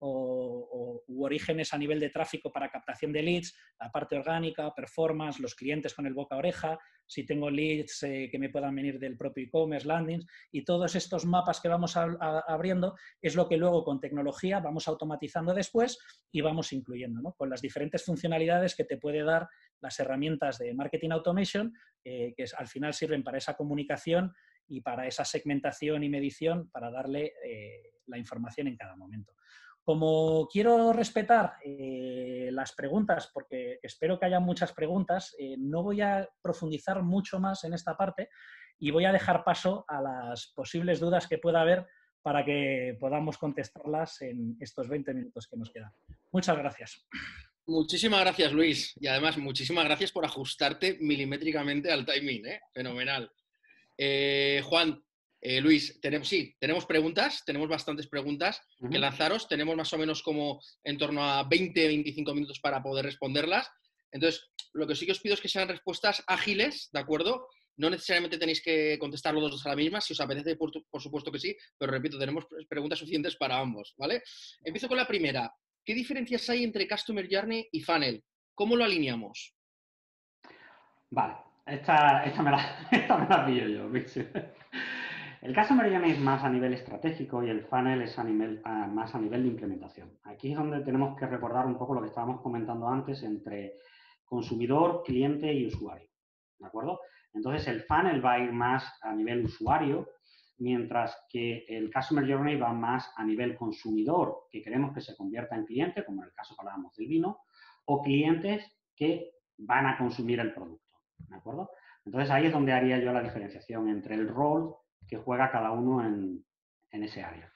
o, orígenes a nivel de tráfico para captación de leads, la parte orgánica, performance, los clientes con el boca oreja, si tengo leads eh, que me puedan venir del propio e-commerce, landings, y todos estos mapas que vamos abriendo es lo que luego con tecnología vamos automatizando después y vamos incluyendo, con las diferentes funcionalidades que te puede dar las herramientas de marketing automation, eh, que al final sirven para esa comunicación y para esa segmentación y medición para darle eh, la información en cada momento. Como quiero respetar eh, las preguntas, porque espero que haya muchas preguntas, eh, no voy a profundizar mucho más en esta parte y voy a dejar paso a las posibles dudas que pueda haber para que podamos contestarlas en estos 20 minutos que nos quedan. Muchas gracias. Muchísimas gracias, Luis. Y además, muchísimas gracias por ajustarte milimétricamente al timing. Fenomenal. Eh, Juan, eh, Luis, tenemos, sí, tenemos preguntas, tenemos bastantes preguntas que lanzaros, tenemos más o menos como en torno a 20, 25 minutos para poder responderlas. Entonces, lo que sí que os pido es que sean respuestas ágiles, ¿de acuerdo? No necesariamente tenéis que contestar los dos a la misma, si os apetece, por, por supuesto que sí, pero repito, tenemos preguntas suficientes para ambos, ¿vale? Empiezo con la primera. ¿Qué diferencias hay entre Customer Journey y Funnel? ¿Cómo lo alineamos? Vale, esta, me, la, esta pillo yo. El caso Journey es más a nivel estratégico y el funnel es más a nivel de implementación. Aquí es donde tenemos que recordar un poco lo que estábamos comentando antes entre consumidor, cliente y usuario. ¿De acuerdo? Entonces el funnel va a ir más a nivel usuario, mientras que el Customer Journey va más a nivel consumidor, que queremos que se convierta en cliente, como en el caso que hablábamos del vino, o clientes que van a consumir el producto. ¿de acuerdo? Entonces ahí es donde haría yo la diferenciación entre el rol que juega cada uno en, ese área.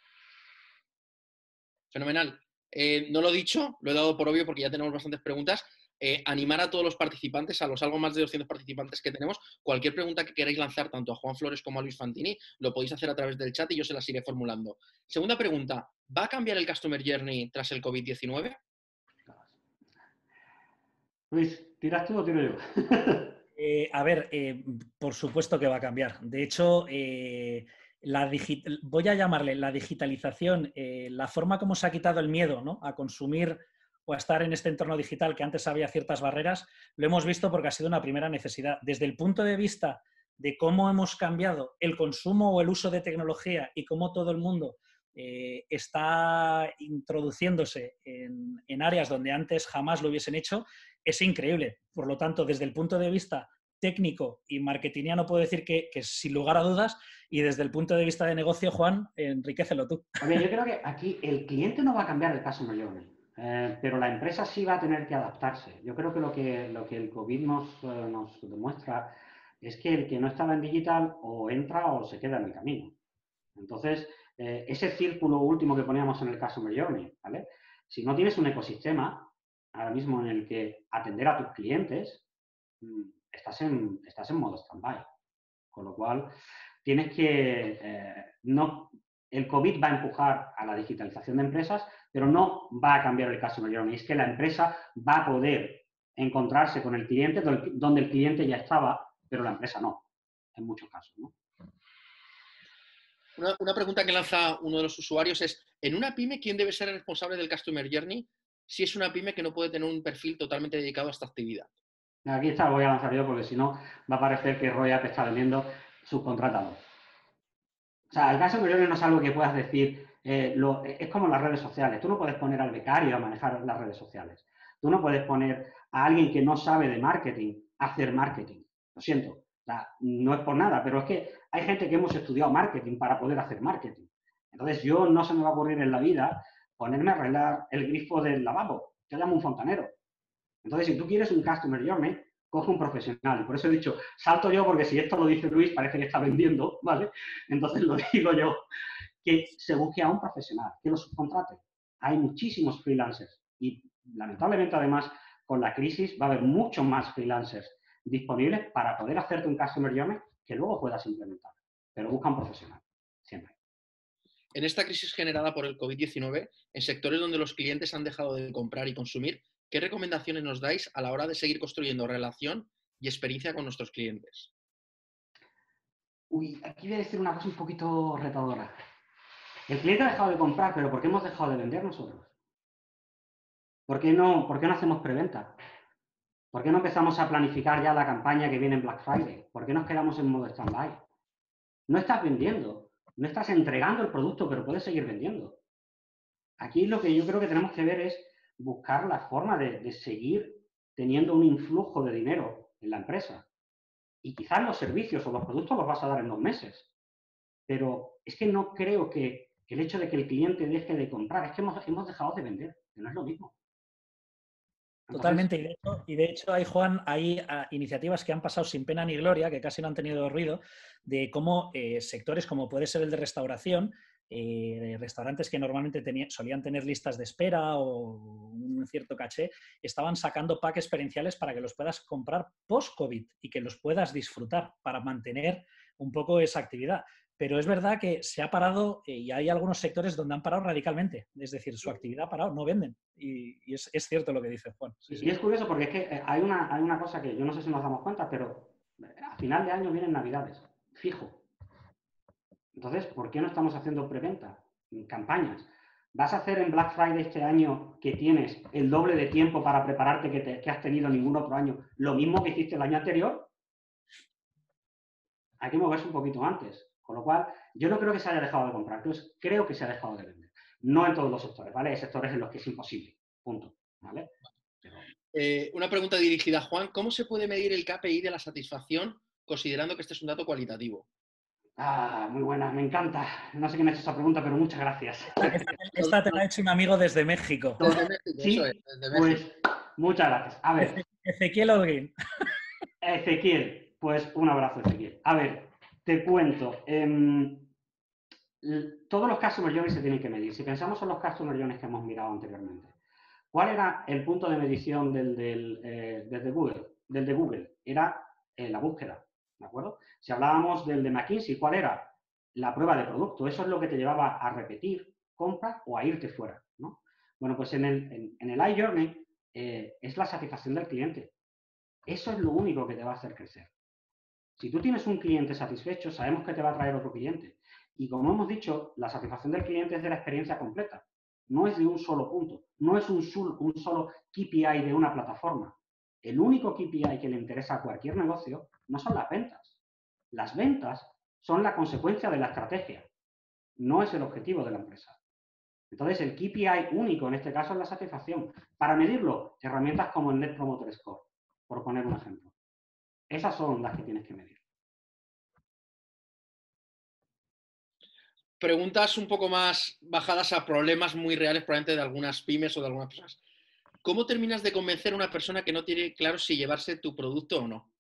Fenomenal. Eh, no lo he dicho, lo he dado por obvio porque ya tenemos bastantes preguntas. Eh, animar a todos los participantes, a los algo más de 200 participantes que tenemos, cualquier pregunta que queráis lanzar tanto a Juan Flores como a Luis Fantini, lo podéis hacer a través del chat y yo se las iré formulando. Segunda pregunta, ¿va a cambiar el Customer Journey tras el COVID-19? Luis, ¿tiras tú o tiro yo? Eh, a ver, eh, por supuesto que va a cambiar. De hecho, eh, voy a llamarle la digitalización, la forma como se ha quitado el miedo a consumir o a estar en este entorno digital que antes había ciertas barreras, lo hemos visto porque ha sido una primera necesidad. Desde el punto de vista de cómo hemos cambiado el consumo o el uso de tecnología y cómo todo el mundo está introduciéndose en, áreas donde antes jamás lo hubiesen hecho, es increíble. Por lo tanto, desde el punto de vista técnico y marketingiano puedo decir que, sin lugar a dudas, y desde el punto de vista de negocio, Juan, enriquecelo tú. yo creo que aquí el cliente no va a cambiar el caso mayor, eh, pero la empresa sí va a tener que adaptarse. Yo creo que lo que, lo que el COVID nos, eh, nos demuestra es que el que no estaba en digital o entra o se queda en el camino. Entonces, eh, ese círculo último que poníamos en el caso Journey, ¿vale? Si no tienes un ecosistema, ahora mismo en el que atender a tus clientes, mm, estás en, estás en modo stand-by. Con lo cual, tienes que... Eh, no, el COVID va a empujar a la digitalización de empresas, pero no va a cambiar el caso mayor. Y es que la empresa va a poder encontrarse con el cliente donde el cliente ya estaba, pero la empresa no, en muchos casos. Una, pregunta que lanza uno de los usuarios es, en una pyme, ¿quién debe ser el responsable del Customer Journey si es una pyme que no puede tener un perfil totalmente dedicado a esta actividad. Aquí está, voy a lanzar yo porque si no va a parecer que Roya te está vendiendo subcontratado. O sea, el caso mayor no es algo que puedas decir, eh, es como las redes sociales. Tú no puedes poner al becario a manejar las redes sociales. Tú no puedes poner a alguien que no sabe de marketing a hacer marketing. Lo siento. No es por nada, pero es que hay gente que hemos estudiado marketing para poder hacer marketing. Entonces, yo no se me va a ocurrir en la vida ponerme a arreglar el grifo del lavabo. Yo llamo un fontanero. Entonces, si tú quieres un customer journey, coge un profesional. Por eso he dicho, salto yo, porque si esto lo dice Luis, parece que está vendiendo, ¿vale? Entonces lo digo yo, que se busque a un profesional, que lo subcontrate. Hay muchísimos freelancers y lamentablemente además con la crisis va a haber muchos más freelancers disponibles para poder hacerte un customer journey que luego puedas implementar. Pero busca un profesional, siempre. En esta crisis generada por el COVID-19, en sectores donde los clientes han dejado de comprar y consumir, ¿qué recomendaciones nos dais a la hora de seguir construyendo relación y experiencia con nuestros clientes? Uy, aquí voy a decir una cosa un poquito retadora. El cliente ha dejado de comprar, pero ¿por qué hemos dejado de vender nosotros? ¿Por qué no, por qué no hacemos preventa? ¿Por qué no empezamos a planificar ya la campaña que viene en Black Friday? ¿Por qué nos quedamos en modo stand-by? No estás vendiendo, no estás entregando el producto, pero puedes seguir vendiendo. Aquí lo que yo creo que tenemos que ver es buscar la forma de, seguir teniendo un influjo de dinero en la empresa. Y quizás los servicios o los productos los vas a dar en dos meses. Pero es que no creo que el hecho de que el cliente deje de comprar, es que hemos, hemos dejado de vender, que no es lo mismo. Totalmente. Y de, hecho, hay, Juan, hay ah, iniciativas que han pasado sin pena ni gloria, que casi no han tenido ruido, de cómo eh, sectores como puede ser el de restauración, eh, restaurantes que normalmente solían tener listas de espera o un cierto caché, estaban sacando packs experienciales para que los puedas comprar post-COVID y que los puedas disfrutar para mantener un poco esa actividad. Pero es verdad que se ha parado eh, y hay algunos sectores donde han parado radicalmente. Es decir, su actividad ha parado, no venden. Y, es, cierto lo que dice Juan. y es curioso porque es que eh, hay una, hay una cosa que yo no sé si nos damos cuenta, pero a final de año vienen Navidades, fijo. Entonces, ¿por qué no estamos haciendo preventa, campañas? ¿Vas a hacer en Black Friday este año que tienes el doble de tiempo para prepararte que, que has tenido ningún otro año, lo mismo que hiciste el año anterior? Hay que moverse un poquito antes. Con lo cual, yo no creo que se haya dejado de comprar, entonces creo que se ha dejado de vender. No en todos los sectores, ¿vale? Hay sectores en los que es imposible. Punto. ¿Vale? Eh, una pregunta dirigida a Juan. ¿Cómo se puede medir el KPI de la satisfacción considerando que este es un dato cualitativo? Ah, muy buena, me encanta. No sé quién ha hecho esa pregunta, pero muchas gracias. Esta te la ha hecho un amigo desde México. Desde México, ¿Sí? eso es, desde México. Pues muchas gracias. A ver. Ezequiel Olguín. Ezequiel, pues un abrazo, Ezequiel. A ver, te cuento. Em, todos los customer journeys se tienen que medir. Si pensamos en los customer journeys que hemos mirado anteriormente, ¿cuál era el punto de medición del, eh, de Google? Del de Google. Era eh, la búsqueda. ¿De acuerdo? Si hablábamos del de McKinsey, ¿cuál era? La prueba de producto. Eso es lo que te llevaba a repetir compra o a irte fuera. ¿no? Bueno, pues en el, en, el iJourney eh, es la satisfacción del cliente. Eso es lo único que te va a hacer crecer. Si tú tienes un cliente satisfecho, sabemos que te va a traer otro cliente. Y como hemos dicho, la satisfacción del cliente es de la experiencia completa. No es de un solo punto. No es un, un solo KPI de una plataforma. El único KPI que le interesa a cualquier negocio no son las ventas. Las ventas son la consecuencia de la estrategia. No es el objetivo de la empresa. Entonces, el KPI único en este caso es la satisfacción. Para medirlo, herramientas como el Net Promoter Score, por poner un ejemplo. Esas son las que tienes que medir. Preguntas un poco más bajadas a problemas muy reales, probablemente de algunas pymes o de algunas personas. ¿Cómo terminas de convencer a una persona que no tiene claro si llevarse tu producto o no?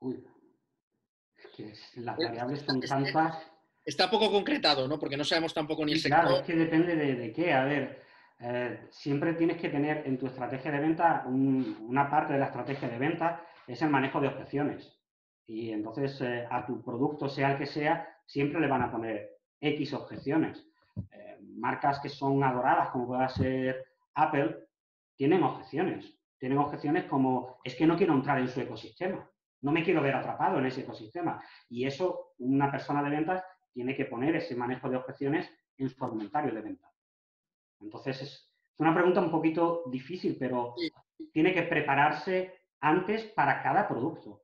Uy, es que las variables son tantas. Está poco concretado, ¿no? Porque no sabemos tampoco ni el sector. Claro, es que depende de qué. A ver, eh, siempre tienes que tener en tu estrategia de venta, una parte de la estrategia de venta es el manejo de objeciones. Y entonces eh, a tu producto, sea el que sea, siempre le van a poner X objeciones. Eh, marcas que son adoradas, como pueda ser Apple, tienen objeciones. Tienen objeciones como, es que no quiero entrar en su ecosistema, no me quiero ver atrapado en ese ecosistema. Y eso, una persona de ventas tiene que poner ese manejo de objeciones en su argumentario de venta. Entonces es una pregunta un poquito difícil, pero tiene que prepararse antes para cada producto.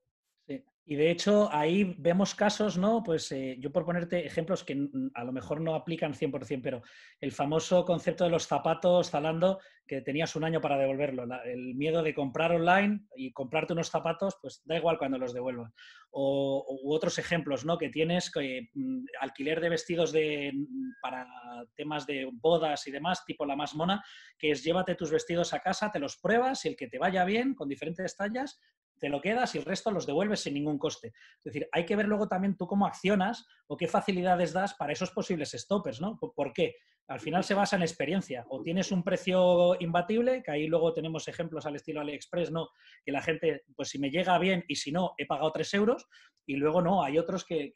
Y de hecho, ahí vemos casos, ¿no? Pues eh, yo por ponerte ejemplos que a lo mejor no aplican 100%, pero el famoso concepto de los zapatos Zalando, que tenías un año para devolverlo, el miedo de comprar online y comprarte unos zapatos, pues da igual cuando los devuelvan. O, otros ejemplos, ¿no? Que tienes mm, alquiler de vestidos de, para temas de bodas y demás, tipo la más mona, que es llévate tus vestidos a casa, te los pruebas y el que te vaya bien, con diferentes tallas, te lo quedas y el resto los devuelves sin ningún coste. Es decir, hay que ver luego también tú cómo accionas o qué facilidades das para esos posibles stoppers, ¿no? ¿Por qué? Al final se basa en experiencia. O tienes un precio imbatible, que ahí luego tenemos ejemplos al estilo AliExpress, ¿no? Que la gente, pues si me llega bien y si no, he pagado tres euros. Y luego no, hay otros que,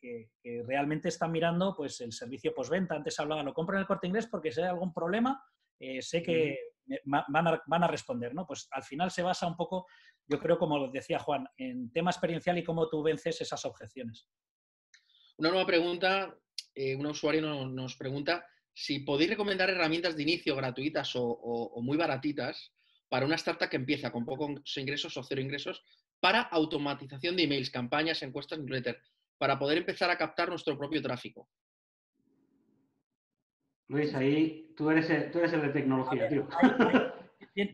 realmente están mirando pues el servicio postventa. Antes hablaba, lo compro en el corte inglés porque si hay algún problema, eh, sé que van a, van a, responder, ¿no? Pues al final se basa un poco yo creo, como decía Juan, en tema experiencial y cómo tú vences esas objeciones. Una nueva pregunta, eh, un usuario nos pregunta si podéis recomendar herramientas de inicio gratuitas o, muy baratitas para una startup que empieza con pocos ingresos o cero ingresos para automatización de emails, campañas, encuestas, newsletter, para poder empezar a captar nuestro propio tráfico. Luis, ahí tú eres el, tú eres el de tecnología, tío.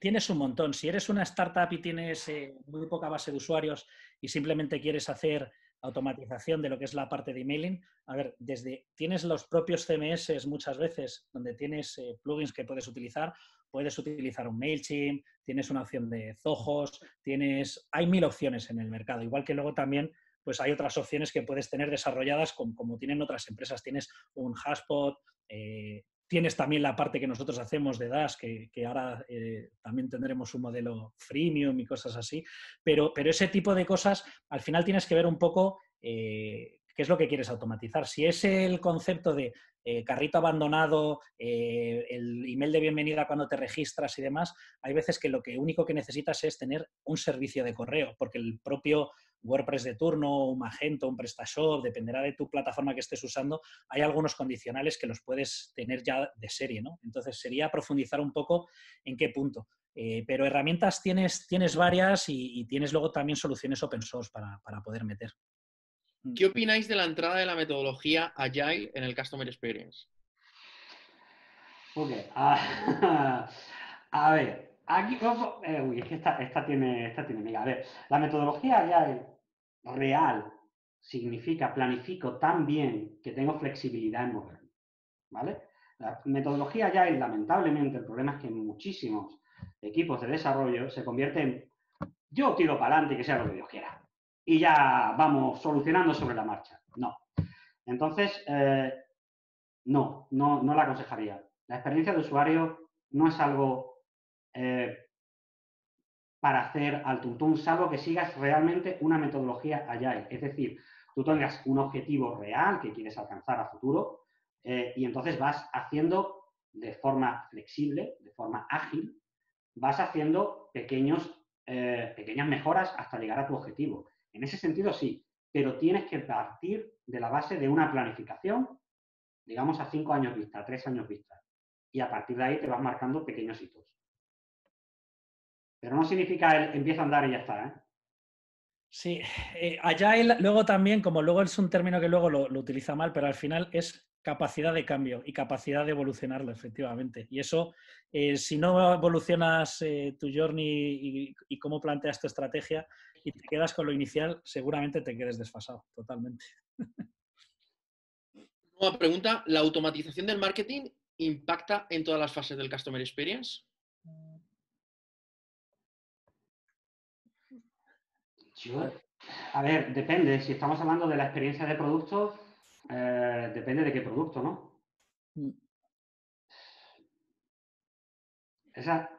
Tienes un montón. Si eres una startup y tienes eh, muy poca base de usuarios y simplemente quieres hacer automatización de lo que es la parte de emailing, a ver, desde tienes los propios CMS muchas veces donde tienes eh, plugins que puedes utilizar, puedes utilizar un MailChimp, tienes una opción de Zojos, tienes, hay mil opciones en el mercado, igual que luego también pues hay otras opciones que puedes tener desarrolladas como, tienen otras empresas. Tienes un Hashpot, eh, tienes también la parte que nosotros hacemos de Dash, que, ahora eh, también tendremos un modelo freemium y cosas así, pero, pero ese tipo de cosas al final tienes que ver un poco eh, qué es lo que quieres automatizar. Si es el concepto de carrito abandonado, el email de bienvenida cuando te registras y demás, hay veces que lo único que necesitas es tener un servicio de correo, porque el propio WordPress de turno, un Magento, un PrestaShop, dependerá de tu plataforma que estés usando, hay algunos condicionales que los puedes tener ya de serie, ¿no? Entonces sería profundizar un poco en qué punto. pero herramientas tienes, tienes varias y, tienes luego también soluciones open source para poder meter. Mm. ¿Qué opináis de la entrada de la metodología Agile en el Customer Experience? Ok, a, ver, aquí, eh, uy, es que esta, tiene, esta tiene A ver, la metodología Agile real significa planifico tan bien que tengo flexibilidad en moverme, ¿vale? La metodología Agile, lamentablemente, el problema es que en muchísimos equipos de desarrollo se convierte en yo tiro para adelante y que sea lo que Dios quiera y ya vamos solucionando sobre la marcha. No. Entonces, eh, no, no, no la aconsejaría. La experiencia de usuario no es algo eh, para hacer al tuntún, salvo que sigas realmente una metodología allá. Es decir, tú tengas un objetivo real que quieres alcanzar a futuro eh, y entonces vas haciendo de forma flexible, de forma ágil, vas haciendo pequeños, pequeñas mejoras hasta llegar a tu objetivo. En ese sentido, sí, pero tienes que partir de la base de una planificación, digamos a cinco años vista, a tres años vista, y a partir de ahí te vas marcando pequeños hitos. Pero no significa el empieza a andar y ya está, ¿eh? Sí, eh, Agile luego también, como luego es un término que luego lo, utiliza mal, pero al final es capacidad de cambio y capacidad de evolucionarlo, efectivamente. Y eso, eh, si no evolucionas eh, tu journey y, cómo planteas tu estrategia y te quedas con lo inicial, seguramente te quedes desfasado, totalmente. Nueva pregunta, ¿la automatización del marketing impacta en todas las fases del Customer Experience? A ver, depende. Si estamos hablando de la experiencia de producto, eh, depende de qué producto, ¿no? Mm. Esa,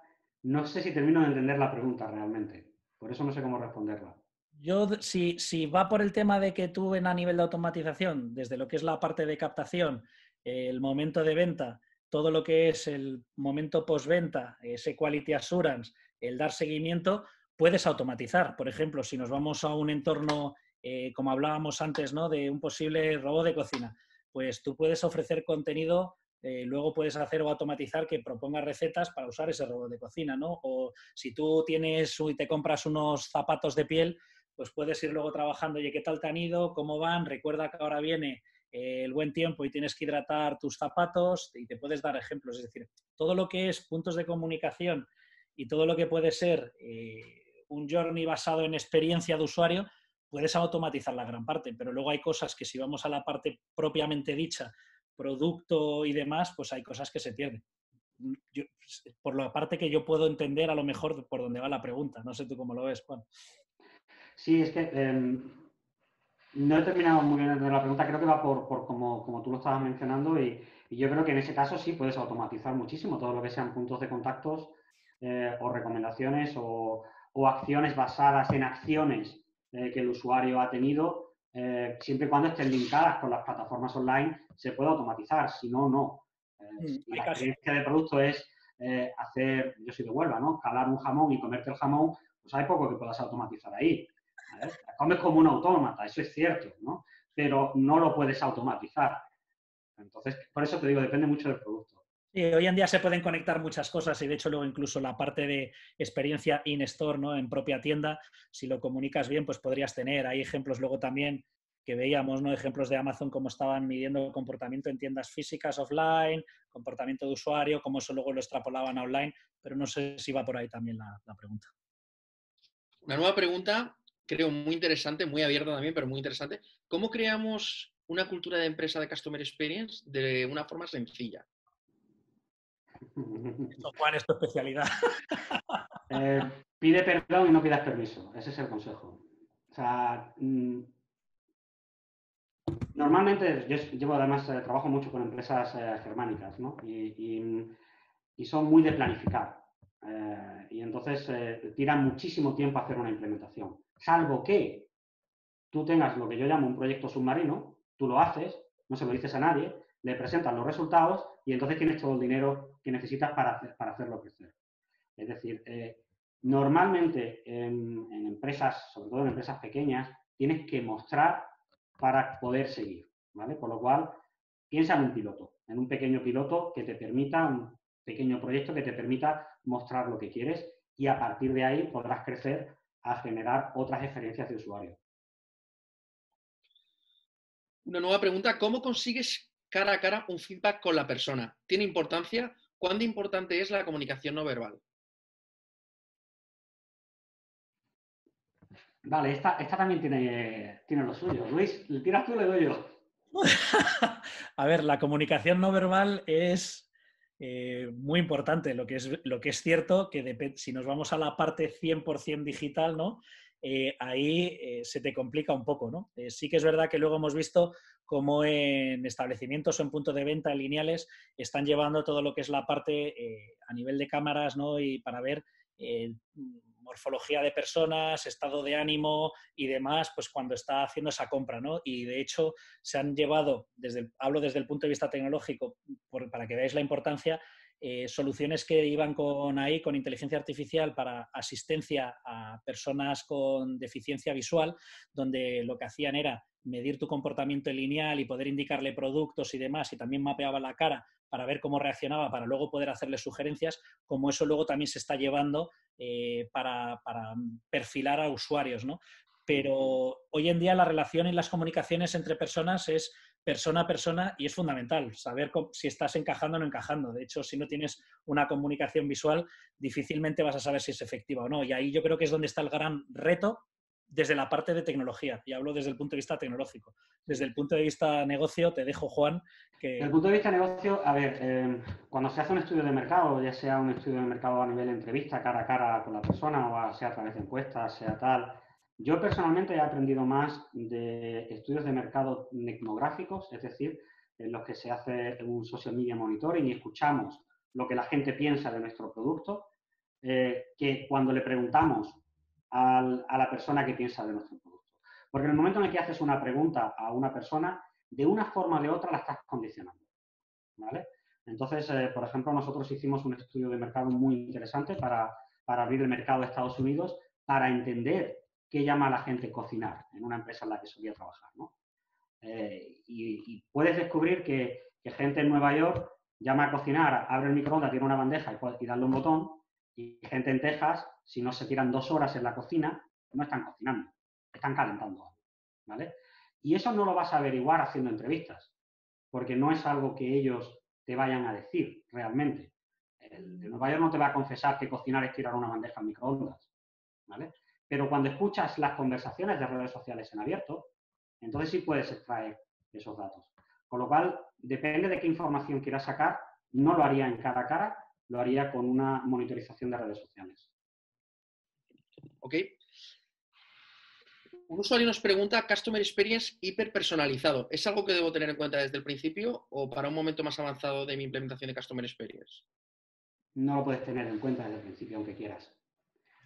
no sé si termino de entender la pregunta realmente. Por eso no sé cómo responderla. Yo, si, si va por el tema de que tú en a nivel de automatización, desde lo que es la parte de captación, el momento de venta, todo lo que es el momento postventa, ese quality assurance, el dar seguimiento, puedes automatizar. Por ejemplo, si nos vamos a un entorno eh, como hablábamos antes, ¿no? De un posible robot de cocina. Pues tú puedes ofrecer contenido, eh, luego puedes hacer o automatizar que proponga recetas para usar ese robot de cocina, ¿no? O si tú tienes y te compras unos zapatos de piel, pues puedes ir luego trabajando, oye, ¿qué tal te han ido? ¿Cómo van? Recuerda que ahora viene eh, el buen tiempo y tienes que hidratar tus zapatos y te puedes dar ejemplos. Es decir, todo lo que es puntos de comunicación y todo lo que puede ser un journey basado en experiencia de usuario, puedes automatizar la gran parte, pero luego hay cosas que si vamos a la parte propiamente dicha, producto y demás, pues hay cosas que se pierden. por la parte que yo puedo entender a lo mejor por dónde va la pregunta. No sé tú cómo lo ves, Juan. Sí, es que em, no he terminado muy bien de la pregunta, creo que va por, como, tú lo estabas mencionando y, yo creo que en ese caso sí puedes automatizar muchísimo todo lo que sean puntos de contactos eh, o recomendaciones o, o acciones basadas en acciones eh, que el usuario ha tenido, eh, siempre y cuando estén linkadas con las plataformas online, se puede automatizar, si no, no. Eh, mm, la experiencia de producto es hacer, yo soy de Huelva, ¿no? Calar un jamón y comerte el jamón, pues hay poco que puedas automatizar ahí. Comes como un autómata, eso es cierto, ¿no? Pero no lo puedes automatizar. Entonces, por eso te digo, depende mucho del producto. Sí, hoy en día se pueden conectar muchas cosas y de hecho luego incluso la parte de experiencia in-store, ¿no? En propia tienda, si lo comunicas bien, pues podrías tener. Hay ejemplos luego también que veíamos, ¿no? Ejemplos de Amazon, cómo estaban midiendo el comportamiento en tiendas físicas offline, comportamiento de usuario, cómo eso luego lo extrapolaban online, pero no sé si va por ahí también la, la pregunta. Una nueva pregunta, creo muy interesante, muy abierta también, pero muy interesante. ¿Cómo creamos una cultura de empresa de Customer Experience de una forma sencilla? Juan, es tu especialidad. Eh, pide perdón y no pidas permiso. Ese es el consejo. O sea, mm, normalmente yo llevo además, eh, trabajo mucho con empresas eh, germánicas, ¿no? Y, son muy de planificar. y entonces tiran muchísimo tiempo a hacer una implementación. Salvo que tú tengas lo que yo llamo un proyecto submarino, tú lo haces, no se lo dices a nadie, le presentas los resultados y entonces tienes todo el dinero que necesitas para, para hacerlo crecer. Es decir, eh, normalmente en, empresas, sobre todo en empresas pequeñas, tienes que mostrar para poder seguir, ¿vale? Por lo cual, piensa en un piloto, en un pequeño piloto que te permita, un pequeño proyecto que te permita mostrar lo que quieres y a partir de ahí podrás crecer a generar otras experiencias de usuario. Una nueva pregunta, ¿cómo consigues cara a cara un feedback con la persona. ¿Tiene importancia? ¿Cuán importante es la comunicación no verbal? Vale, esta, también tiene, tiene lo suyo. Luis, ¿le tiras tú o le doy yo? a ver, la comunicación no verbal es eh, muy importante. Lo que, es, lo que es cierto, que si nos vamos a la parte 100% digital, ¿no? Eh, ahí eh, se te complica un poco, ¿no? sí que es verdad que luego hemos visto como en establecimientos o en puntos de venta lineales están llevando todo lo que es la parte eh, a nivel de cámaras ¿no? y para ver eh, morfología de personas, estado de ánimo y demás, pues cuando está haciendo esa compra, ¿no? Y de hecho se han llevado, desde hablo desde el punto de vista tecnológico, para que veáis la importancia, eh, soluciones que iban con ahí, con inteligencia artificial para asistencia a personas con deficiencia visual, donde lo que hacían era medir tu comportamiento lineal y poder indicarle productos y demás, y también mapeaba la cara para ver cómo reaccionaba, para luego poder hacerle sugerencias, como eso luego también se está llevando eh, para, perfilar a usuarios, ¿no? Pero hoy en día la relación y las comunicaciones entre personas es persona a persona y es fundamental saber si estás encajando o no encajando. De hecho, si no tienes una comunicación visual, difícilmente vas a saber si es efectiva o no. Y ahí yo creo que es donde está el gran reto desde la parte de tecnología, y hablo desde el punto de vista tecnológico. Desde el punto de vista negocio, te dejo, Juan, que... Desde el punto de vista negocio, a ver, eh, cuando se hace un estudio de mercado, ya sea un estudio de mercado a nivel de entrevista, cara a cara con la persona, o sea a través de encuestas, sea tal, yo personalmente he aprendido más de estudios de mercado etnográficos, es decir, en los que se hace un social media monitoring y escuchamos lo que la gente piensa de nuestro producto, eh, que cuando le preguntamos a la persona que piensa de nuestro producto. Porque en el momento en el que haces una pregunta a una persona, de una forma o de otra la estás condicionando. ¿vale? Entonces, eh, por ejemplo, nosotros hicimos un estudio de mercado muy interesante para, abrir el mercado de Estados Unidos, para entender qué llama a la gente cocinar en una empresa en la que solía trabajar. Eh, y, puedes descubrir que, gente en Nueva York llama a cocinar, abre el microondas, tiene una bandeja y, y un botón, y gente en Texas, si no se tiran dos horas en la cocina, no están cocinando, están calentando. ¿vale? Y eso no lo vas a averiguar haciendo entrevistas, porque no es algo que ellos te vayan a decir realmente. El de Nueva York no te va a confesar que cocinar es tirar una bandeja en microondas. ¿vale? Pero cuando escuchas las conversaciones de redes sociales en abierto, entonces sí puedes extraer esos datos. Con lo cual, depende de qué información quieras sacar, no lo haría en cara a cara, lo haría con una monitorización de redes sociales. Ok. Un usuario nos pregunta, Customer Experience hiperpersonalizado, ¿es algo que debo tener en cuenta desde el principio o para un momento más avanzado de mi implementación de Customer Experience? No lo puedes tener en cuenta desde el principio, aunque quieras.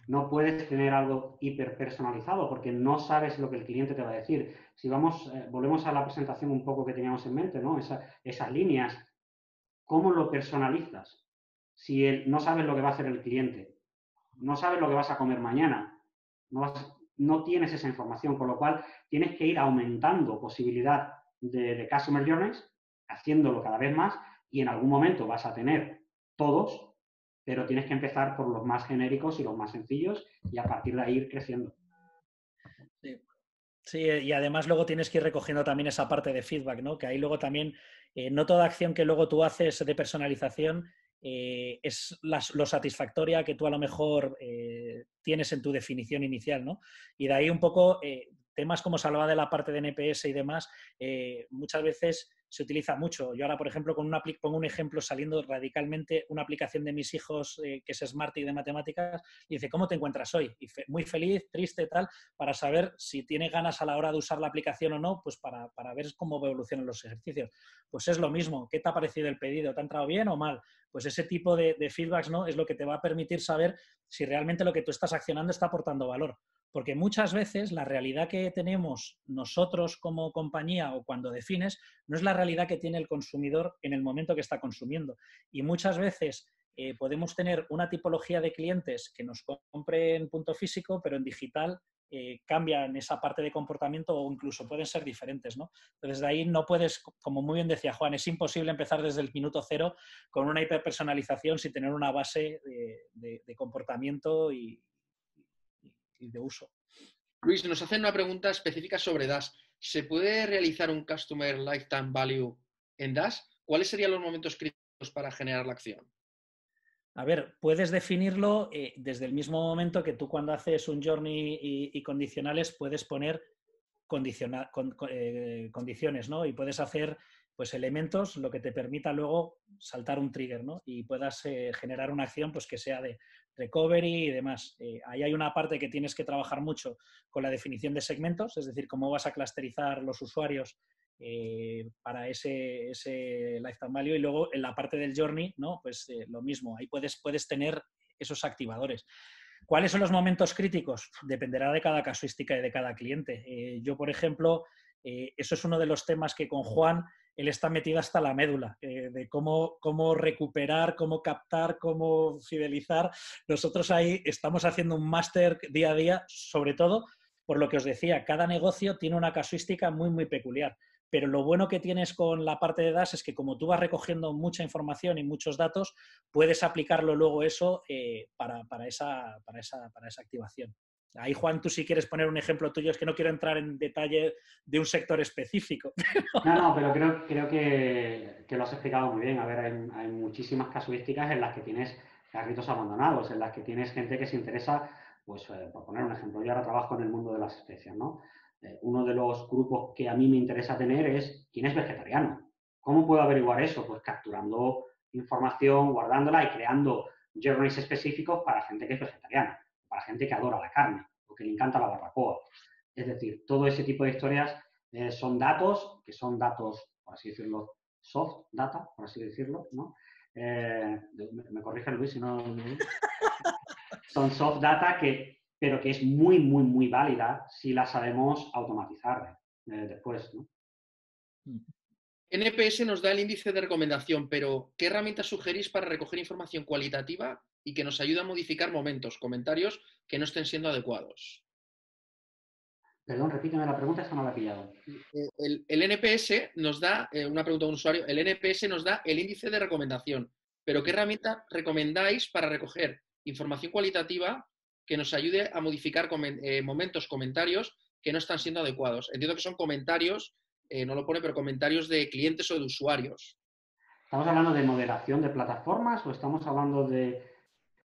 No puedes tener algo hiperpersonalizado porque no sabes lo que el cliente te va a decir. Si vamos, eh, volvemos a la presentación un poco que teníamos en mente, ¿no? esas líneas, ¿cómo lo personalizas? si no sabes lo que va a hacer el cliente, no sabes lo que vas a comer mañana, no, tienes esa información, con lo cual tienes que ir aumentando posibilidad de, customer journeys haciéndolo cada vez más y en algún momento vas a tener todos, pero tienes que empezar por los más genéricos y los más sencillos y a partir de ahí ir creciendo. Sí. y además luego tienes que ir recogiendo también esa parte de feedback, ¿no? Que ahí luego también, eh, no toda acción que luego tú haces de personalización eh, es lo satisfactoria que tú a lo mejor eh, tienes en tu definición inicial, ¿no? Y de ahí un poco temas como se de la parte de NPS y demás, muchas veces se utiliza mucho. Yo ahora, por ejemplo, con una, pongo un ejemplo saliendo radicalmente una aplicación de mis hijos eh, que es Smart y de matemáticas y dice, ¿cómo te encuentras hoy? Y muy feliz, triste, tal, para saber si tiene ganas a la hora de usar la aplicación o no, pues para, ver cómo evolucionan los ejercicios. Pues es lo mismo, ¿qué te ha parecido el pedido? ¿Te ha entrado bien o mal? Pues ese tipo de, de feedbacks ¿no? es lo que te va a permitir saber si realmente lo que tú estás accionando está aportando valor. Porque muchas veces la realidad que tenemos nosotros como compañía o cuando defines no es la realidad que tiene el consumidor en el momento que está consumiendo. Y muchas veces eh, podemos tener una tipología de clientes que nos compren en punto físico, pero en digital eh, cambian esa parte de comportamiento o incluso pueden ser diferentes. ¿no? Entonces, de ahí no puedes, como muy bien decía Juan, es imposible empezar desde el minuto cero con una hiperpersonalización sin tener una base de comportamiento y, de uso. Luis, nos hacen una pregunta específica sobre DAS. ¿Se puede realizar un Customer Lifetime Value en DAS? ¿Cuáles serían los momentos críticos para generar la acción? A ver, puedes definirlo eh, desde el mismo momento que tú cuando haces un journey y, condicionales puedes poner eh, condiciones, ¿no? Y puedes hacer pues elementos lo que te permita luego saltar un trigger, ¿no? Y puedas eh, generar una acción pues que sea de recovery y demás. Eh, ahí hay una parte que tienes que trabajar mucho con la definición de segmentos, es decir, cómo vas a clusterizar los usuarios eh, para ese, ese, lifetime value y luego en la parte del journey, ¿no? Pues eh, lo mismo, ahí puedes, puedes tener esos activadores. ¿Cuáles son los momentos críticos? Dependerá de cada casuística y de cada cliente. yo, por ejemplo, eso es uno de los temas que con Juan él está metido hasta la médula, eh, de cómo, cómo recuperar, cómo captar, cómo fidelizar. Nosotros ahí estamos haciendo un máster día a día, sobre todo por lo que os decía, cada negocio tiene una casuística muy, muy peculiar. Pero lo bueno que tienes con la parte de DAS es que como tú vas recogiendo mucha información y muchos datos, puedes aplicarlo luego eso eh, para, esa, para, esa, para esa activación. Ahí, Juan, tú si quieres poner un ejemplo tuyo, es que no quiero entrar en detalle de un sector específico. No, no, pero creo, creo que, lo has explicado muy bien. A ver, hay, muchísimas casuísticas en las que tienes carritos abandonados, en las que tienes gente que se interesa, pues, eh, por poner un ejemplo, yo ahora trabajo en el mundo de las especies, ¿no? Eh, uno de los grupos que a mí me interesa tener es quién es vegetariano. ¿Cómo puedo averiguar eso? Pues capturando información, guardándola y creando journeys específicos para gente que es vegetariana para gente que adora la carne o que le encanta la barbacoa. Es decir, todo ese tipo de historias eh, son datos, que son datos, por así decirlo, soft data, por así decirlo, ¿no? Eh, me, corrige Luis si no... son soft data que, pero que es muy, muy, muy válida si la sabemos automatizar eh, después, ¿no? NPS nos da el índice de recomendación, pero ¿qué herramientas sugerís para recoger información cualitativa y que nos ayude a modificar momentos, comentarios que no estén siendo adecuados? Perdón, repíteme la pregunta, esta no la he pillado. Eh, el, NPS nos da, eh, una pregunta de un usuario, el NPS nos da el índice de recomendación, pero ¿qué herramienta recomendáis para recoger información cualitativa que nos ayude a modificar eh, momentos, comentarios que no están siendo adecuados? Entiendo que son comentarios eh, no lo pone, pero comentarios de clientes o de usuarios. ¿Estamos hablando de moderación de plataformas o estamos hablando de...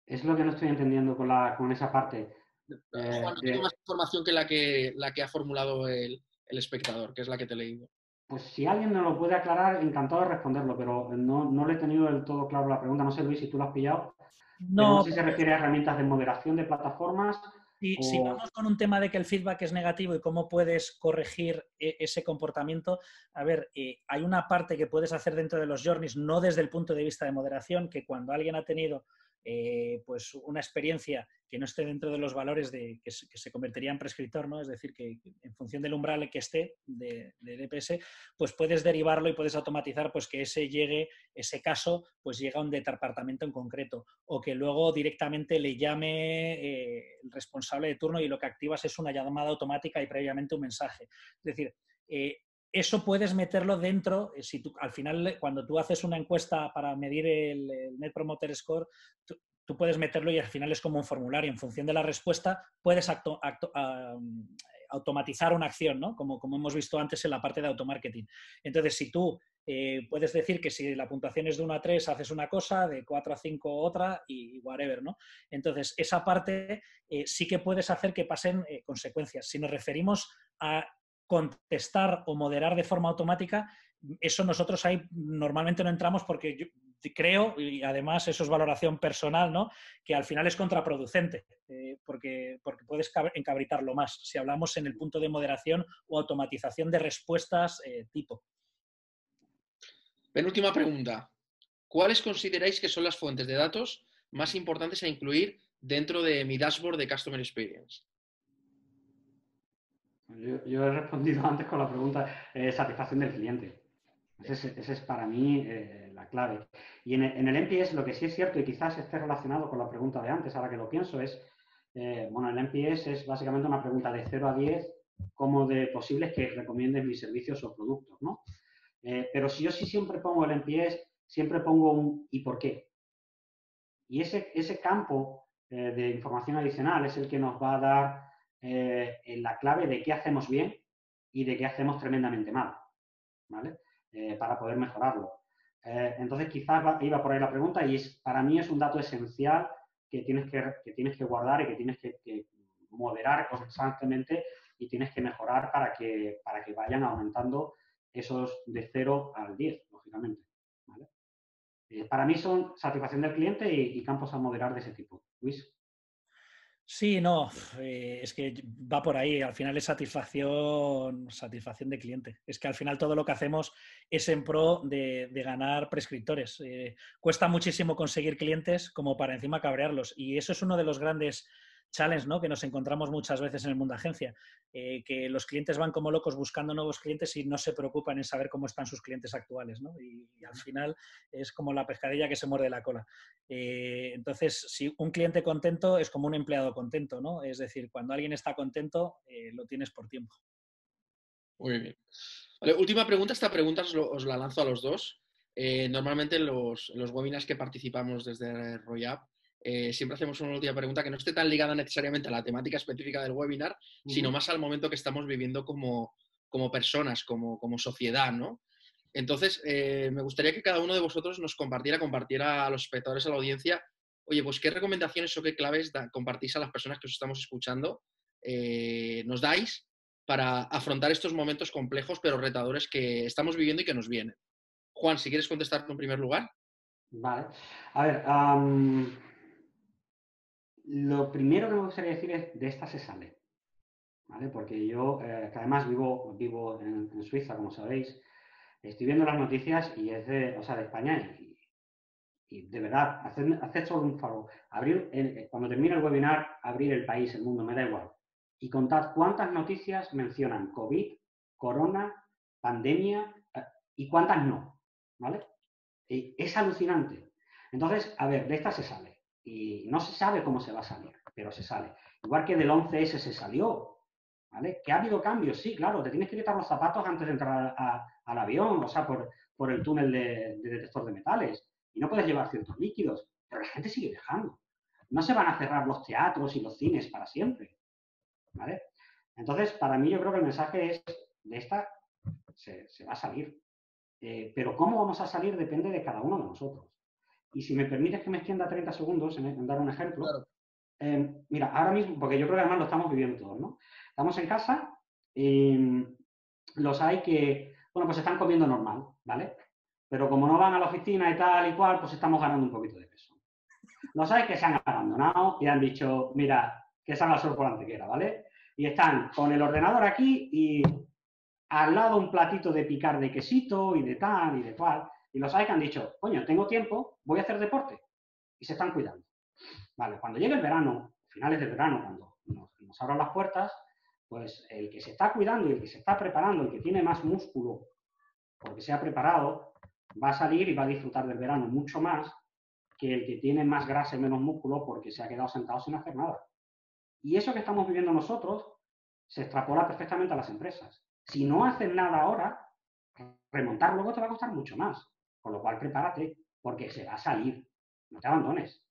Es lo que no estoy entendiendo con, la, con esa parte. Eh, tengo más información que la que, la que ha formulado el, espectador, que es la que te he leído. Pues si alguien me lo puede aclarar, encantado de responderlo, pero no, no le he tenido del todo claro la pregunta. No sé, Luis, si tú lo has pillado. No, no sé si se refiere a herramientas de moderación de plataformas si, vamos con un tema de que el feedback es negativo y cómo puedes corregir e, ese comportamiento, a ver, eh, hay una parte que puedes hacer dentro de los journeys, no desde el punto de vista de moderación, que cuando alguien ha tenido eh, pues una experiencia que no esté dentro de los valores de, que, se, convertiría en prescriptor, ¿no? Es decir, que, en función del umbral que esté de, de, DPS, pues puedes derivarlo y puedes automatizar pues que ese llegue, ese caso, pues llega a un departamento en concreto. O que luego directamente le llame eh, el responsable de turno y lo que activas es una llamada automática y previamente un mensaje. Es decir, eh, eso puedes meterlo dentro, eh, si tú, al final, cuando tú haces una encuesta para medir el, Net Promoter Score, tú, puedes meterlo y al final es como un formulario. En función de la respuesta, puedes automatizar una acción, ¿no? Como, como hemos visto antes en la parte de automarketing. Entonces, si tú eh, puedes decir que si la puntuación es de 1 a 3 haces una cosa, de 4 a 5 otra y whatever, ¿no? Entonces, esa parte eh, sí que puedes hacer que pasen consecuencias. Si nos referimos a contestar o moderar de forma automática, eso nosotros ahí normalmente no entramos porque yo creo, y además eso es valoración personal, ¿no? que al final es contraproducente, eh, porque, porque puedes encabritarlo más si hablamos en el punto de moderación o automatización de respuestas eh, tipo. Penúltima pregunta. ¿Cuáles consideráis que son las fuentes de datos más importantes a incluir dentro de mi dashboard de Customer Experience? Yo, he respondido antes con la pregunta eh, satisfacción del cliente. Esa es, para mí eh, la clave. Y en el, en NPS lo que sí es cierto y quizás esté relacionado con la pregunta de antes, ahora que lo pienso, es, eh, bueno, el NPS es básicamente una pregunta de 0 a 10 como de posibles que recomienden mis servicios o productos, ¿no? pero si yo sí siempre pongo el NPS, siempre pongo un ¿y por qué? Y ese, ese campo de información adicional es el que nos va a dar eh, la clave de qué hacemos bien y de qué hacemos tremendamente mal, ¿vale? Eh, para poder mejorarlo. Eh, entonces, quizás iba por ahí la pregunta y es, para mí es un dato esencial que tienes que, tienes que guardar y que tienes que, moderar constantemente y tienes que mejorar para que, para que vayan aumentando esos de 0 al 10, lógicamente. para mí son satisfacción del cliente y, y, campos a moderar de ese tipo. Luis. Sí, no, eh, es que va por ahí. Al final es satisfacción, satisfacción de cliente. Es que al final todo lo que hacemos es en pro de, ganar prescriptores. Eh, cuesta muchísimo conseguir clientes como para encima cabrearlos. Y eso es uno de los grandes challenge ¿no? que nos encontramos muchas veces en el mundo agencia, eh, que los clientes van como locos buscando nuevos clientes y no se preocupan en saber cómo están sus clientes actuales. ¿no? Y, al final es como la pescadilla que se muerde la cola. Eh, entonces, si un cliente contento es como un empleado contento, ¿no? Es decir, cuando alguien está contento, eh, lo tienes por tiempo. Muy bien. última pregunta, esta pregunta os, la lanzo a los dos. normalmente los, los webinars que participamos desde Royap eh, siempre hacemos una última pregunta que no esté tan ligada necesariamente a la temática específica del webinar, sino más al momento que estamos viviendo como, personas, como, sociedad, ¿no? Entonces, eh, me gustaría que cada uno de vosotros nos compartiera, compartiera a los espectadores, a la audiencia, oye, pues qué recomendaciones o qué claves compartís a las personas que os estamos escuchando, eh, nos dais para afrontar estos momentos complejos pero retadores que estamos viviendo y que nos vienen. Juan, si quieres contestar en primer lugar. Vale. A ver, lo primero que me gustaría decir es, de esta se sale, ¿vale? Porque yo, eh, que además vivo, vivo en, Suiza, como sabéis, estoy viendo las noticias y es de, o sea, de España y, de verdad, haced, solo un favor, abrir, eh, cuando termine el webinar, abrir el país, el mundo, me da igual, y contad cuántas noticias mencionan COVID, corona, pandemia eh, y cuántas no, ¿vale? es alucinante. Entonces, a ver, de esta se sale y no se sabe cómo se va a salir, pero se sale. Igual que del 11S se salió, ¿vale? Que ha habido cambios, sí, claro, te tienes que quitar los zapatos antes de entrar al avión, o sea, por, por el túnel de, detector de metales, y no puedes llevar ciertos líquidos, pero la gente sigue viajando. No se van a cerrar los teatros y los cines para siempre, ¿vale? Entonces, para mí yo creo que el mensaje es, de esta se, va a salir. Eh, pero cómo vamos a salir depende de cada uno de nosotros. Y si me permites que me extienda 30 segundos en, dar un ejemplo. Eh, mira, ahora mismo, porque yo creo que además lo estamos viviendo todos, ¿no? Estamos en casa y los hay que, bueno, pues están comiendo normal, ¿vale? Pero como no van a la oficina y tal y cual, pues estamos ganando un poquito de peso. Los hay que se han abandonado y han dicho, mira, que salga el sol por la antequera, ¿vale? Y están con el ordenador aquí y al lado un platito de picar de quesito y de tal y de cual. Y los hay que han dicho, coño, tengo tiempo, voy a hacer deporte. Y se están cuidando. Vale, cuando llegue el verano, finales del verano, cuando nos, abran las puertas, pues el que se está cuidando y el que se está preparando, el que tiene más músculo, porque se ha preparado, va a salir y va a disfrutar del verano mucho más que el que tiene más grasa y menos músculo porque se ha quedado sentado sin hacer nada. Y eso que estamos viviendo nosotros se extrapola perfectamente a las empresas. Si no haces nada ahora, remontar luego te va a costar mucho más. Con lo cual, prepárate, porque se va a salir. No te abandones.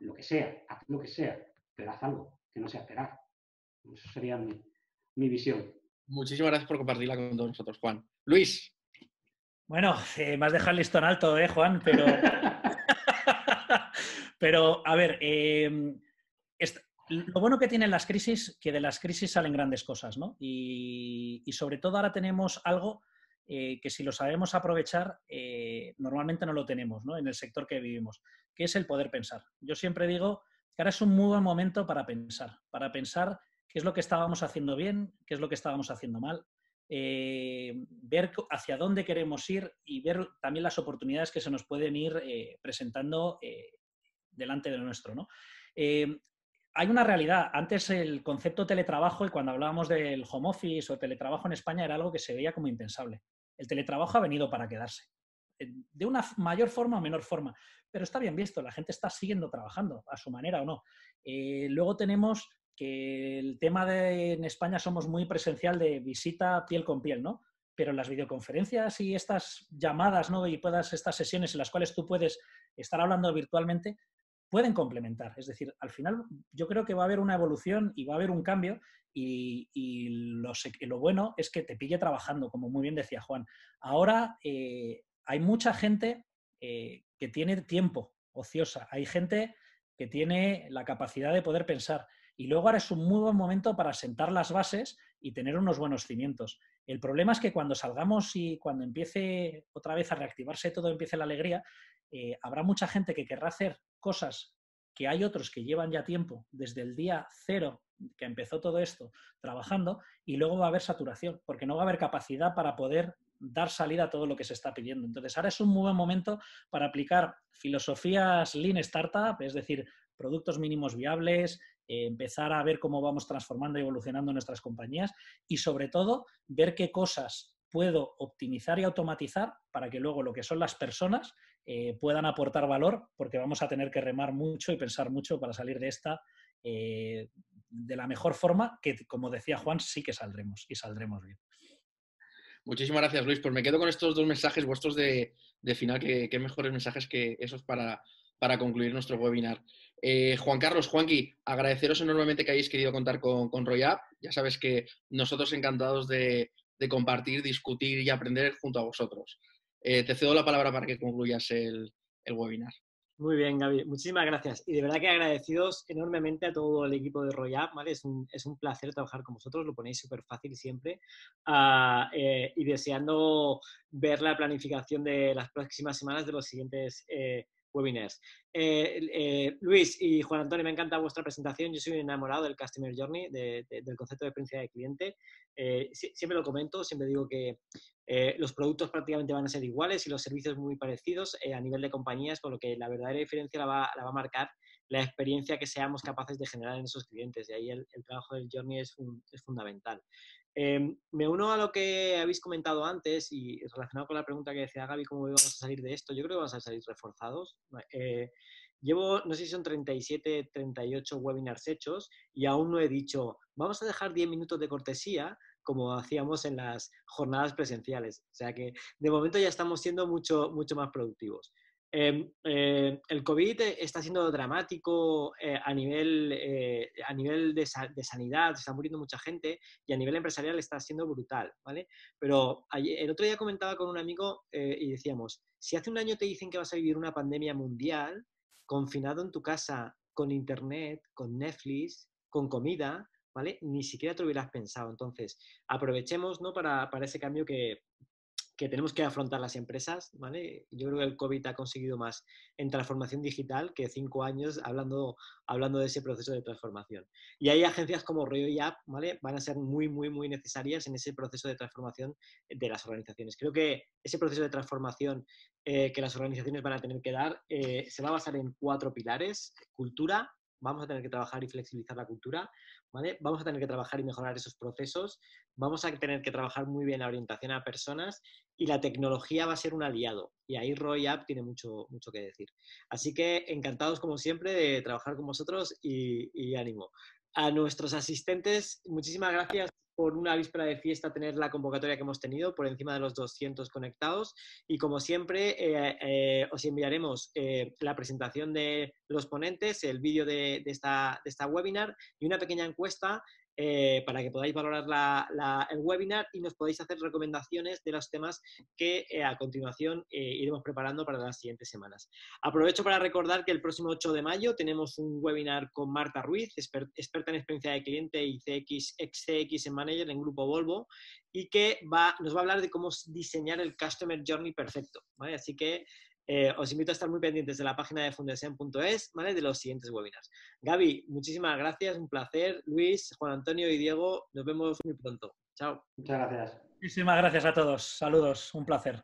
Lo que sea, haz lo que sea, pero haz algo, que no sea esperar. Eso sería mi, mi visión. Muchísimas gracias por compartirla con todos nosotros, Juan. Luis. Bueno, eh, me has dejado el listón alto, ¿eh, Juan? Pero, pero a ver, em, lo bueno que tienen las crisis, que de las crisis salen grandes cosas, ¿no? Y, sobre todo ahora tenemos algo eh, que si lo sabemos aprovechar, eh, normalmente no lo tenemos, ¿no? En el sector que vivimos, que es el poder pensar. Yo siempre digo que ahora es un muy buen momento para pensar, para pensar qué es lo que estábamos haciendo bien, qué es lo que estábamos haciendo mal, eh, ver hacia dónde queremos ir y ver también las oportunidades que se nos pueden ir presentando delante de nuestro. ¿no? hay una realidad. Antes el concepto teletrabajo y cuando hablábamos del home office o teletrabajo en España era algo que se veía como impensable. El teletrabajo ha venido para quedarse, de una mayor forma o menor forma, pero está bien visto, la gente está siguiendo trabajando a su manera o no. luego tenemos que el tema de en España somos muy presencial de visita piel con piel, ¿no? Pero las videoconferencias y estas llamadas, ¿no? Y puedas, estas sesiones en las cuales tú puedes estar hablando virtualmente, pueden complementar. Es decir, al final yo creo que va a haber una evolución y va a haber un cambio y, lo, bueno es que te pille trabajando, como muy bien decía Juan. Ahora eh, hay mucha gente eh, que tiene tiempo ociosa, hay gente que tiene la capacidad de poder pensar y luego ahora es un muy buen momento para sentar las bases y tener unos buenos cimientos. El problema es que cuando salgamos y cuando empiece otra vez a reactivarse todo, empiece la alegría, eh, habrá mucha gente que querrá hacer cosas que hay otros que llevan ya tiempo, desde el día cero que empezó todo esto, trabajando, y luego va a haber saturación, porque no va a haber capacidad para poder dar salida a todo lo que se está pidiendo. Entonces, ahora es un muy buen momento para aplicar filosofías Lean Startup, es decir, productos mínimos viables, eh, empezar a ver cómo vamos transformando y evolucionando nuestras compañías y sobre todo ver qué cosas puedo optimizar y automatizar para que luego lo que son las personas eh, puedan aportar valor, porque vamos a tener que remar mucho y pensar mucho para salir de esta eh, de la mejor forma, que como decía Juan, sí que saldremos y saldremos bien. Muchísimas gracias, Luis. Pues me quedo con estos dos mensajes vuestros de, final, que, mejores mensajes que esos para, para concluir nuestro webinar. Eh, Juan Carlos, Juanqui, agradeceros enormemente que hayáis querido contar con, con Royap. Ya sabes que nosotros encantados de, compartir, discutir y aprender junto a vosotros. Eh, te cedo la palabra para que concluyas el, webinar. Muy bien, Gaby. Muchísimas gracias. Y de verdad que agradecidos enormemente a todo el equipo de Royap, ¿vale? Es un, placer trabajar con vosotros, lo ponéis súper fácil siempre. Ah, eh, y deseando ver la planificación de las próximas semanas de los siguientes webinars. Eh, eh, Luis y Juan Antonio, me encanta vuestra presentación. Yo soy enamorado del Customer Journey, del concepto de experiencia de cliente. Eh, siempre lo comento, siempre digo que los productos prácticamente van a ser iguales y los servicios muy parecidos a nivel de compañías, con lo que la verdadera diferencia la va, a marcar la experiencia que seamos capaces de generar en esos clientes. Y ahí el, trabajo del Journey es, es fundamental. Em, me uno a lo que habéis comentado antes y relacionado con la pregunta que decía Gaby, ¿cómo vamos a salir de esto? Yo creo que vamos a salir reforzados. Eh, llevo, no sé si son 37, 38 webinars hechos y aún no he dicho, vamos a dejar 10 minutos de cortesía como hacíamos en las jornadas presenciales. O sea que de momento ya estamos siendo mucho, mucho más productivos. Em, eh, el COVID está siendo dramático eh, a nivel, eh, a nivel de, sanidad, se está muriendo mucha gente y a nivel empresarial está siendo brutal, ¿vale? Pero el otro día comentaba con un amigo y decíamos, si hace un año te dicen que vas a vivir una pandemia mundial, confinado en tu casa, con internet, con Netflix, con comida, ¿vale? Ni siquiera te lo hubieras pensado. Entonces, aprovechemos ¿no? para ese cambio que, que tenemos que afrontar las empresas, ¿vale? Yo creo que el COVID ha conseguido más en transformación digital que cinco años hablando, hablando de ese proceso de transformación. Y hay agencias como Rio y App, ¿vale? Van a ser muy, muy, muy necesarias en ese proceso de transformación de las organizaciones. Creo que ese proceso de transformación eh, que las organizaciones van a tener que dar eh, se va a basar en cuatro pilares. Cultura, vamos a tener que trabajar y flexibilizar la cultura, Vamos a tener que trabajar y mejorar esos procesos, vamos a tener que trabajar muy bien la orientación a personas y la tecnología va a ser un aliado. Y ahí Roy App tiene mucho, mucho que decir. Así que encantados como siempre de trabajar con vosotros y, ánimo. A nuestros asistentes, muchísimas gracias por una víspera de fiesta tener la convocatoria que hemos tenido, por encima de los 200 conectados. Y como siempre, eh, eh, os enviaremos eh, la presentación de los ponentes, el vídeo de, esta, de esta webinar y una pequeña encuesta eh, para que podáis valorar el webinar y nos podáis hacer recomendaciones de los temas que eh, a continuación eh, iremos preparando para las siguientes semanas. Aprovecho para recordar que el próximo 8 de mayo tenemos un webinar con Marta Ruiz, experta en experiencia de cliente y CX, CX en Manager en Grupo Volvo, y que va, nos va a hablar de cómo diseñar el Customer Journey perfecto. Así que eh, os invito a estar muy pendientes de la página de fundesen.es, ¿vale? De los siguientes webinars. Gaby, muchísimas gracias, un placer. Luis, Juan Antonio y Diego, nos vemos muy pronto. Chao. Muchas gracias. Muchísimas gracias a todos. Saludos, un placer.